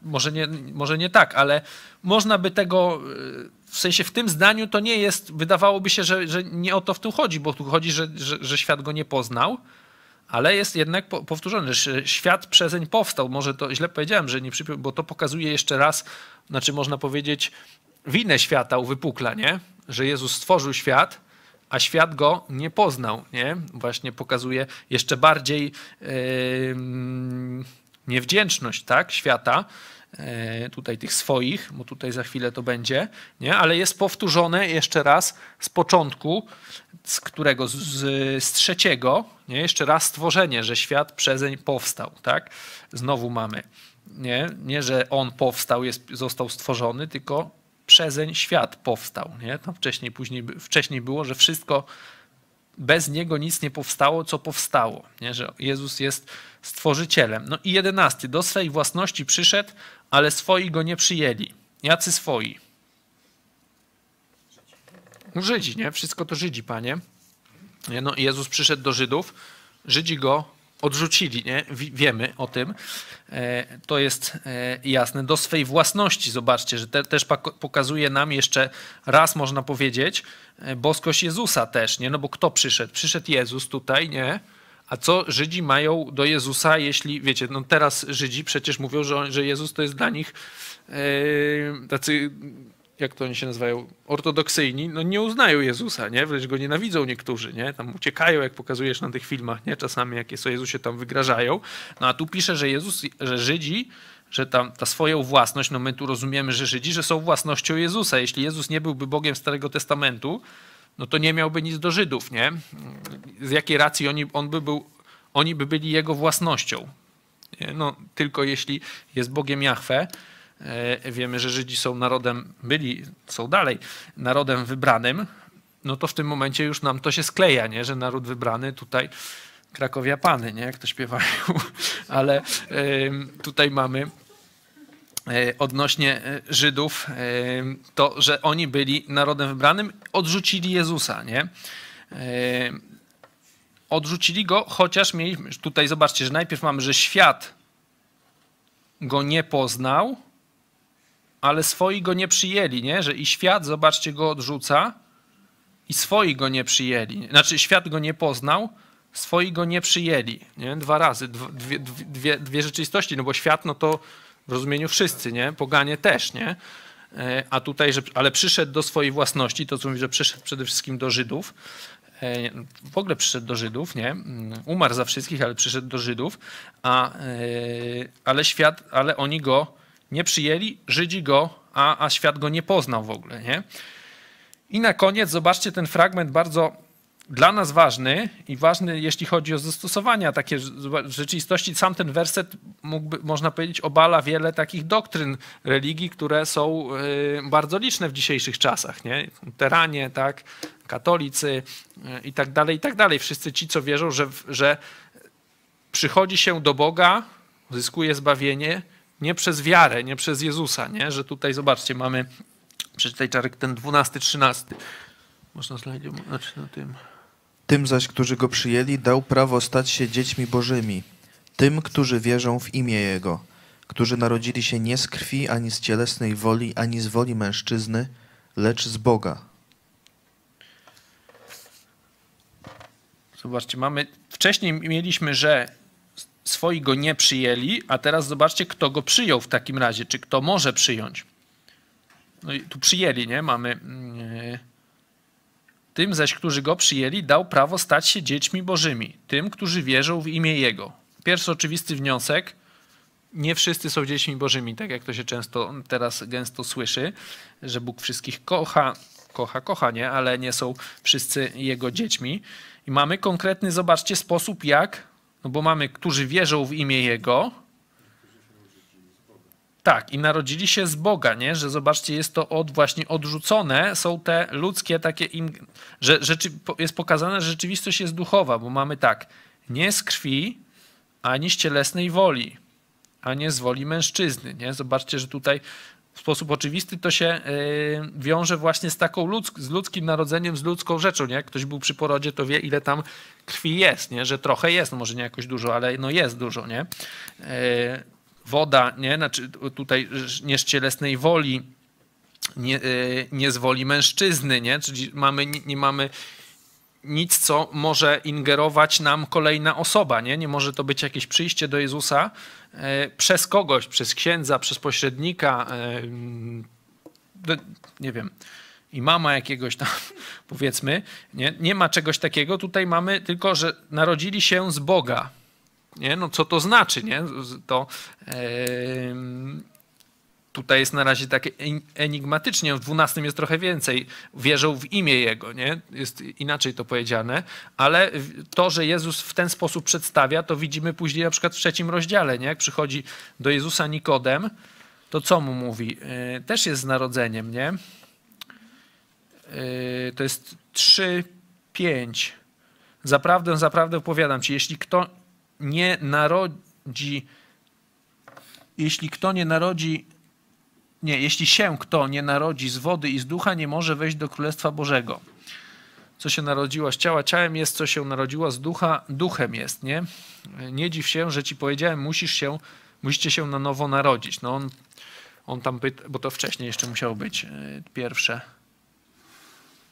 Może nie, może nie tak, ale można by tego, e, w sensie w tym zdaniu to nie jest, wydawałoby się, że, że nie o to w tym chodzi, bo tu chodzi, że, że, że świat go nie poznał, ale jest jednak powtórzone, że świat przezeń powstał. Może to źle powiedziałem, że nie przypiął, bo to pokazuje jeszcze raz, znaczy można powiedzieć, winę świata uwypukla, nie? Że Jezus stworzył świat, a świat go nie poznał, nie? Właśnie pokazuje jeszcze bardziej yy, niewdzięczność, tak? Świata, yy, tutaj tych swoich, bo tutaj za chwilę to będzie, nie? Ale jest powtórzone jeszcze raz z początku, z którego? Z, z trzeciego, nie? Jeszcze raz stworzenie, że świat przezeń powstał, tak? Znowu mamy, nie? Nie, że on powstał, jest, został stworzony, tylko przezeń świat powstał. Nie? Tam wcześniej, później, wcześniej było, że wszystko bez niego nic nie powstało, co powstało. Nie? Że Jezus jest stworzycielem. No i jedenasty. Do swej własności przyszedł, ale swoi go nie przyjęli. Jacy swoi? Żydzi, nie? Wszystko to Żydzi, panie. No, Jezus przyszedł do Żydów. Żydzi go odrzucili, nie? wiemy o tym. E, to jest e, jasne. Do swej własności, zobaczcie, że te, też pokazuje nam jeszcze raz, można powiedzieć, e, boskość Jezusa też, nie? No bo kto przyszedł? Przyszedł Jezus tutaj, nie? A co Żydzi mają do Jezusa, jeśli, wiecie, no teraz Żydzi przecież mówią, że, że Jezus to jest dla nich yy, tacy jak to oni się nazywają, ortodoksyjni, no nie uznają Jezusa, nie? Wręcz go nienawidzą niektórzy, nie? Tam uciekają, jak pokazujesz na tych filmach, nie? Czasami jakie są Jezusie tam wygrażają. No a tu pisze, że Jezus, że Żydzi, że tam ta swoją własność, no my tu rozumiemy, że Żydzi, że są własnością Jezusa. Jeśli Jezus nie byłby Bogiem Starego Testamentu, no to nie miałby nic do Żydów, nie? Z jakiej racji oni, on by był, oni by byli jego własnością? Nie? No, tylko jeśli jest Bogiem Jahwe, wiemy, że Żydzi są narodem, byli, są dalej narodem wybranym, no to w tym momencie już nam to się skleja, nie? że naród wybrany tutaj Krakowiapany, nie? jak to śpiewają, <laughs> ale tutaj mamy e, odnośnie e, Żydów, to, że oni byli narodem wybranym, odrzucili Jezusa, nie? Odrzucili go, chociaż mieliśmy, tutaj zobaczcie, że najpierw mamy, że świat go nie poznał, ale swoi go nie przyjęli, nie? Że i świat, zobaczcie, go odrzuca i swoi go nie przyjęli. Znaczy świat go nie poznał, swoi go nie przyjęli. Nie? Dwa razy, dwie, dwie, dwie rzeczywistości, no bo świat no to w rozumieniu wszyscy, nie? Poganie też, nie? E, a tutaj, że, ale przyszedł do swojej własności, to co mówi, że przyszedł przede wszystkim do Żydów, e, w ogóle przyszedł do Żydów, nie? Umarł za wszystkich, ale przyszedł do Żydów, a, e, ale świat, ale oni go nie przyjęli, Żydzi go, a, a świat go nie poznał w ogóle, nie? I na koniec zobaczcie ten fragment bardzo dla nas ważny i ważny, jeśli chodzi o zastosowania takie w rzeczywistości. Sam ten werset mógłby, można powiedzieć, obala wiele takich doktryn religii, które są y, bardzo liczne w dzisiejszych czasach. Nie? Teranie, tak, katolicy y, i tak dalej, i tak dalej. Wszyscy ci, co wierzą, że, że przychodzi się do Boga, zyskuje zbawienie nie przez wiarę, nie przez Jezusa, nie? że tutaj zobaczcie, mamy Przeczytaj Czarek ten 12, 13. Można znajdzie, znaczy na tym. Tym zaś, którzy go przyjęli, dał prawo stać się dziećmi bożymi. Tym, którzy wierzą w imię Jego, którzy narodzili się nie z krwi, ani z cielesnej woli, ani z woli mężczyzny, lecz z Boga. Zobaczcie, mamy. Wcześniej mieliśmy, że swoi go nie przyjęli, a teraz zobaczcie, kto go przyjął w takim razie, czy kto może przyjąć. No i tu przyjęli, nie? Mamy. Mm, tym zaś, którzy go przyjęli, dał prawo stać się dziećmi bożymi. Tym, którzy wierzą w imię Jego. Pierwszy oczywisty wniosek. Nie wszyscy są dziećmi bożymi, tak jak to się często teraz gęsto słyszy, że Bóg wszystkich kocha, kocha, kocha, nie? Ale nie są wszyscy Jego dziećmi. I mamy konkretny, zobaczcie, sposób jak, no bo mamy, którzy wierzą w imię Jego, tak, i narodzili się z Boga, nie? że zobaczcie, jest to od, właśnie odrzucone, są te ludzkie takie, im, że rzeczy, jest pokazane, że rzeczywistość jest duchowa, bo mamy tak, nie z krwi, ani z cielesnej woli, a nie z woli mężczyzny. Nie? Zobaczcie, że tutaj w sposób oczywisty to się yy, wiąże właśnie z taką ludzk, z ludzkim narodzeniem, z ludzką rzeczą. Nie? Jak ktoś był przy porodzie, to wie, ile tam krwi jest, nie? że trochę jest, no może nie jakoś dużo, ale no jest dużo. Nie? Yy, woda, nie? Znaczy tutaj nie woli, nie, e, nie z woli mężczyzny, nie? Czyli mamy, nie mamy nic, co może ingerować nam kolejna osoba. Nie, nie może to być jakieś przyjście do Jezusa e, przez kogoś, przez księdza, przez pośrednika, e, nie wiem, i mama jakiegoś tam, <laughs> powiedzmy. Nie, nie ma czegoś takiego. Tutaj mamy tylko, że narodzili się z Boga. Nie? No co to znaczy? Nie? To yy, tutaj jest na razie takie enigmatycznie, w 12 jest trochę więcej. Wierzą w imię Jego, nie? jest inaczej to powiedziane, ale to, że Jezus w ten sposób przedstawia, to widzimy później na przykład w trzecim rozdziale, nie? jak przychodzi do Jezusa Nikodem, to co mu mówi? Yy, też jest z narodzeniem, nie? Yy, to jest 3, 5. Zaprawdę, zaprawdę powiadam ci, jeśli kto nie narodzi, jeśli kto nie narodzi, nie, jeśli się kto nie narodzi z wody i z ducha, nie może wejść do Królestwa Bożego. Co się narodziło z ciała, ciałem jest, co się narodziło z ducha, duchem jest, nie? Nie dziw się, że ci powiedziałem, musisz się, musicie się na nowo narodzić. No on, on tam pyta, bo to wcześniej jeszcze musiało być e, pierwsze.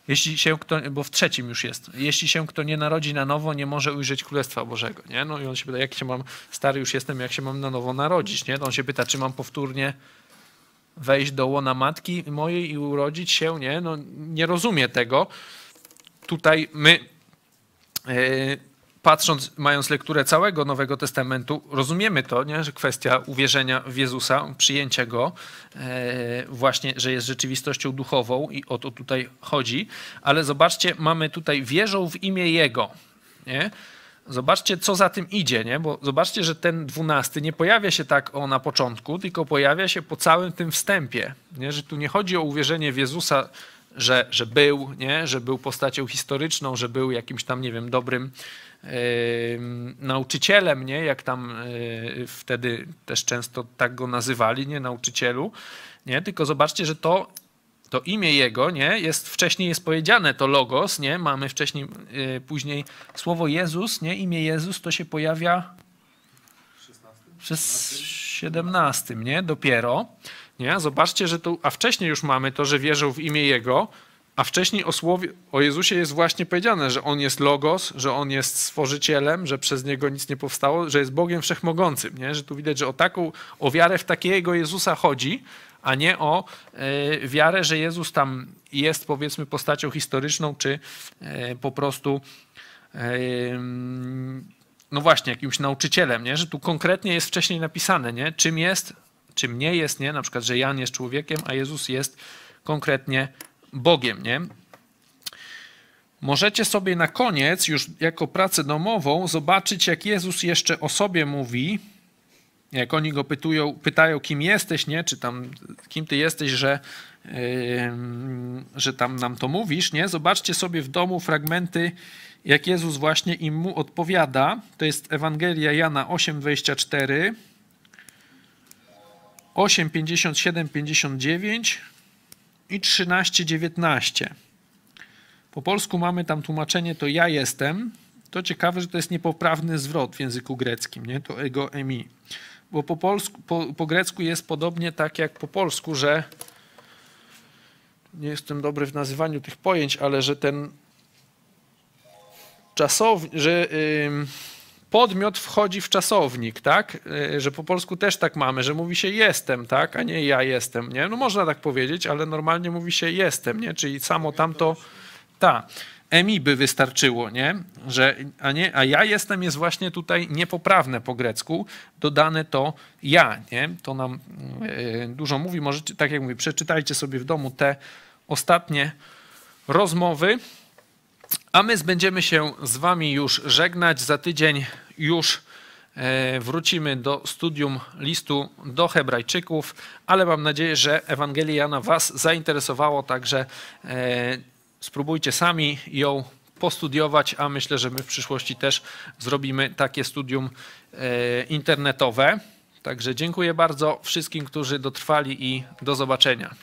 Jeśli się kto, bo w trzecim już jest, jeśli się kto nie narodzi na nowo, nie może ujrzeć Królestwa Bożego. Nie? No i on się pyta, jak się mam, stary już jestem, jak się mam na nowo narodzić. Nie? No on się pyta, czy mam powtórnie wejść do łona matki mojej i urodzić się. Nie, no, nie rozumie tego. Tutaj my, yy, patrząc, mając lekturę całego Nowego Testamentu, rozumiemy to, nie? że kwestia uwierzenia w Jezusa, przyjęcia Go, e, właśnie, że jest rzeczywistością duchową i o to tutaj chodzi. Ale zobaczcie, mamy tutaj wierzą w imię Jego. Nie? Zobaczcie, co za tym idzie, nie? Bo zobaczcie, że ten dwunasty nie pojawia się tak o na początku, tylko pojawia się po całym tym wstępie. Nie? Że tu nie chodzi o uwierzenie w Jezusa, że, że był, nie? że był postacią historyczną, że był jakimś tam, nie wiem, dobrym yy, nauczycielem, nie? jak tam yy, wtedy też często tak go nazywali, nie? nauczycielu. Nie? Tylko zobaczcie, że to to imię jego, nie, jest wcześniej jest powiedziane, to logos, nie, mamy wcześniej, y, później słowo Jezus, nie, imię Jezus to się pojawia przez 17, nie, dopiero, nie, zobaczcie, że tu, a wcześniej już mamy to, że wierzą w imię Jego, a wcześniej o słowie, o Jezusie jest właśnie powiedziane, że On jest logos, że On jest stworzycielem, że przez Niego nic nie powstało, że jest Bogiem Wszechmogącym, nie, że tu widać, że o taką, o wiarę w takiego Jezusa chodzi, a nie o e, wiarę, że Jezus tam jest powiedzmy postacią historyczną, czy e, po prostu e, no właśnie jakimś nauczycielem, nie? że tu konkretnie jest wcześniej napisane, nie? czym jest, czym nie jest, nie? na przykład, że Jan jest człowiekiem, a Jezus jest konkretnie Bogiem. Nie? Możecie sobie na koniec, już jako pracę domową, zobaczyć, jak Jezus jeszcze o sobie mówi, jak oni go pytują, pytają, kim jesteś, nie? czy tam kim ty jesteś, że, yy, że tam nam to mówisz, nie? Zobaczcie sobie w domu fragmenty, jak Jezus właśnie im mu odpowiada. To jest Ewangelia Jana 8:24, 8, 57, 59 i 13, 19. Po polsku mamy tam tłumaczenie to ja jestem. To ciekawe, że to jest niepoprawny zwrot w języku greckim, nie? To ego emi bo po, polsku, po, po grecku jest podobnie tak jak po polsku, że nie jestem dobry w nazywaniu tych pojęć, ale że ten czasownik, że podmiot wchodzi w czasownik, tak? Yy, że po polsku też tak mamy, że mówi się jestem, tak? A nie ja jestem, nie? No można tak powiedzieć, ale normalnie mówi się jestem, nie? Czyli samo tamto, ta emi by wystarczyło, nie? Że, a, nie, a ja jestem jest właśnie tutaj niepoprawne po grecku, dodane to ja, nie? To nam e, dużo mówi, możecie, tak jak mówię, przeczytajcie sobie w domu te ostatnie rozmowy, a my będziemy się z wami już żegnać. Za tydzień już e, wrócimy do studium listu do Hebrajczyków, ale mam nadzieję, że Ewangelia Jana was zainteresowało, także e, spróbujcie sami ją postudiować, a myślę, że my w przyszłości też zrobimy takie studium e, internetowe. Także dziękuję bardzo wszystkim, którzy dotrwali i do zobaczenia.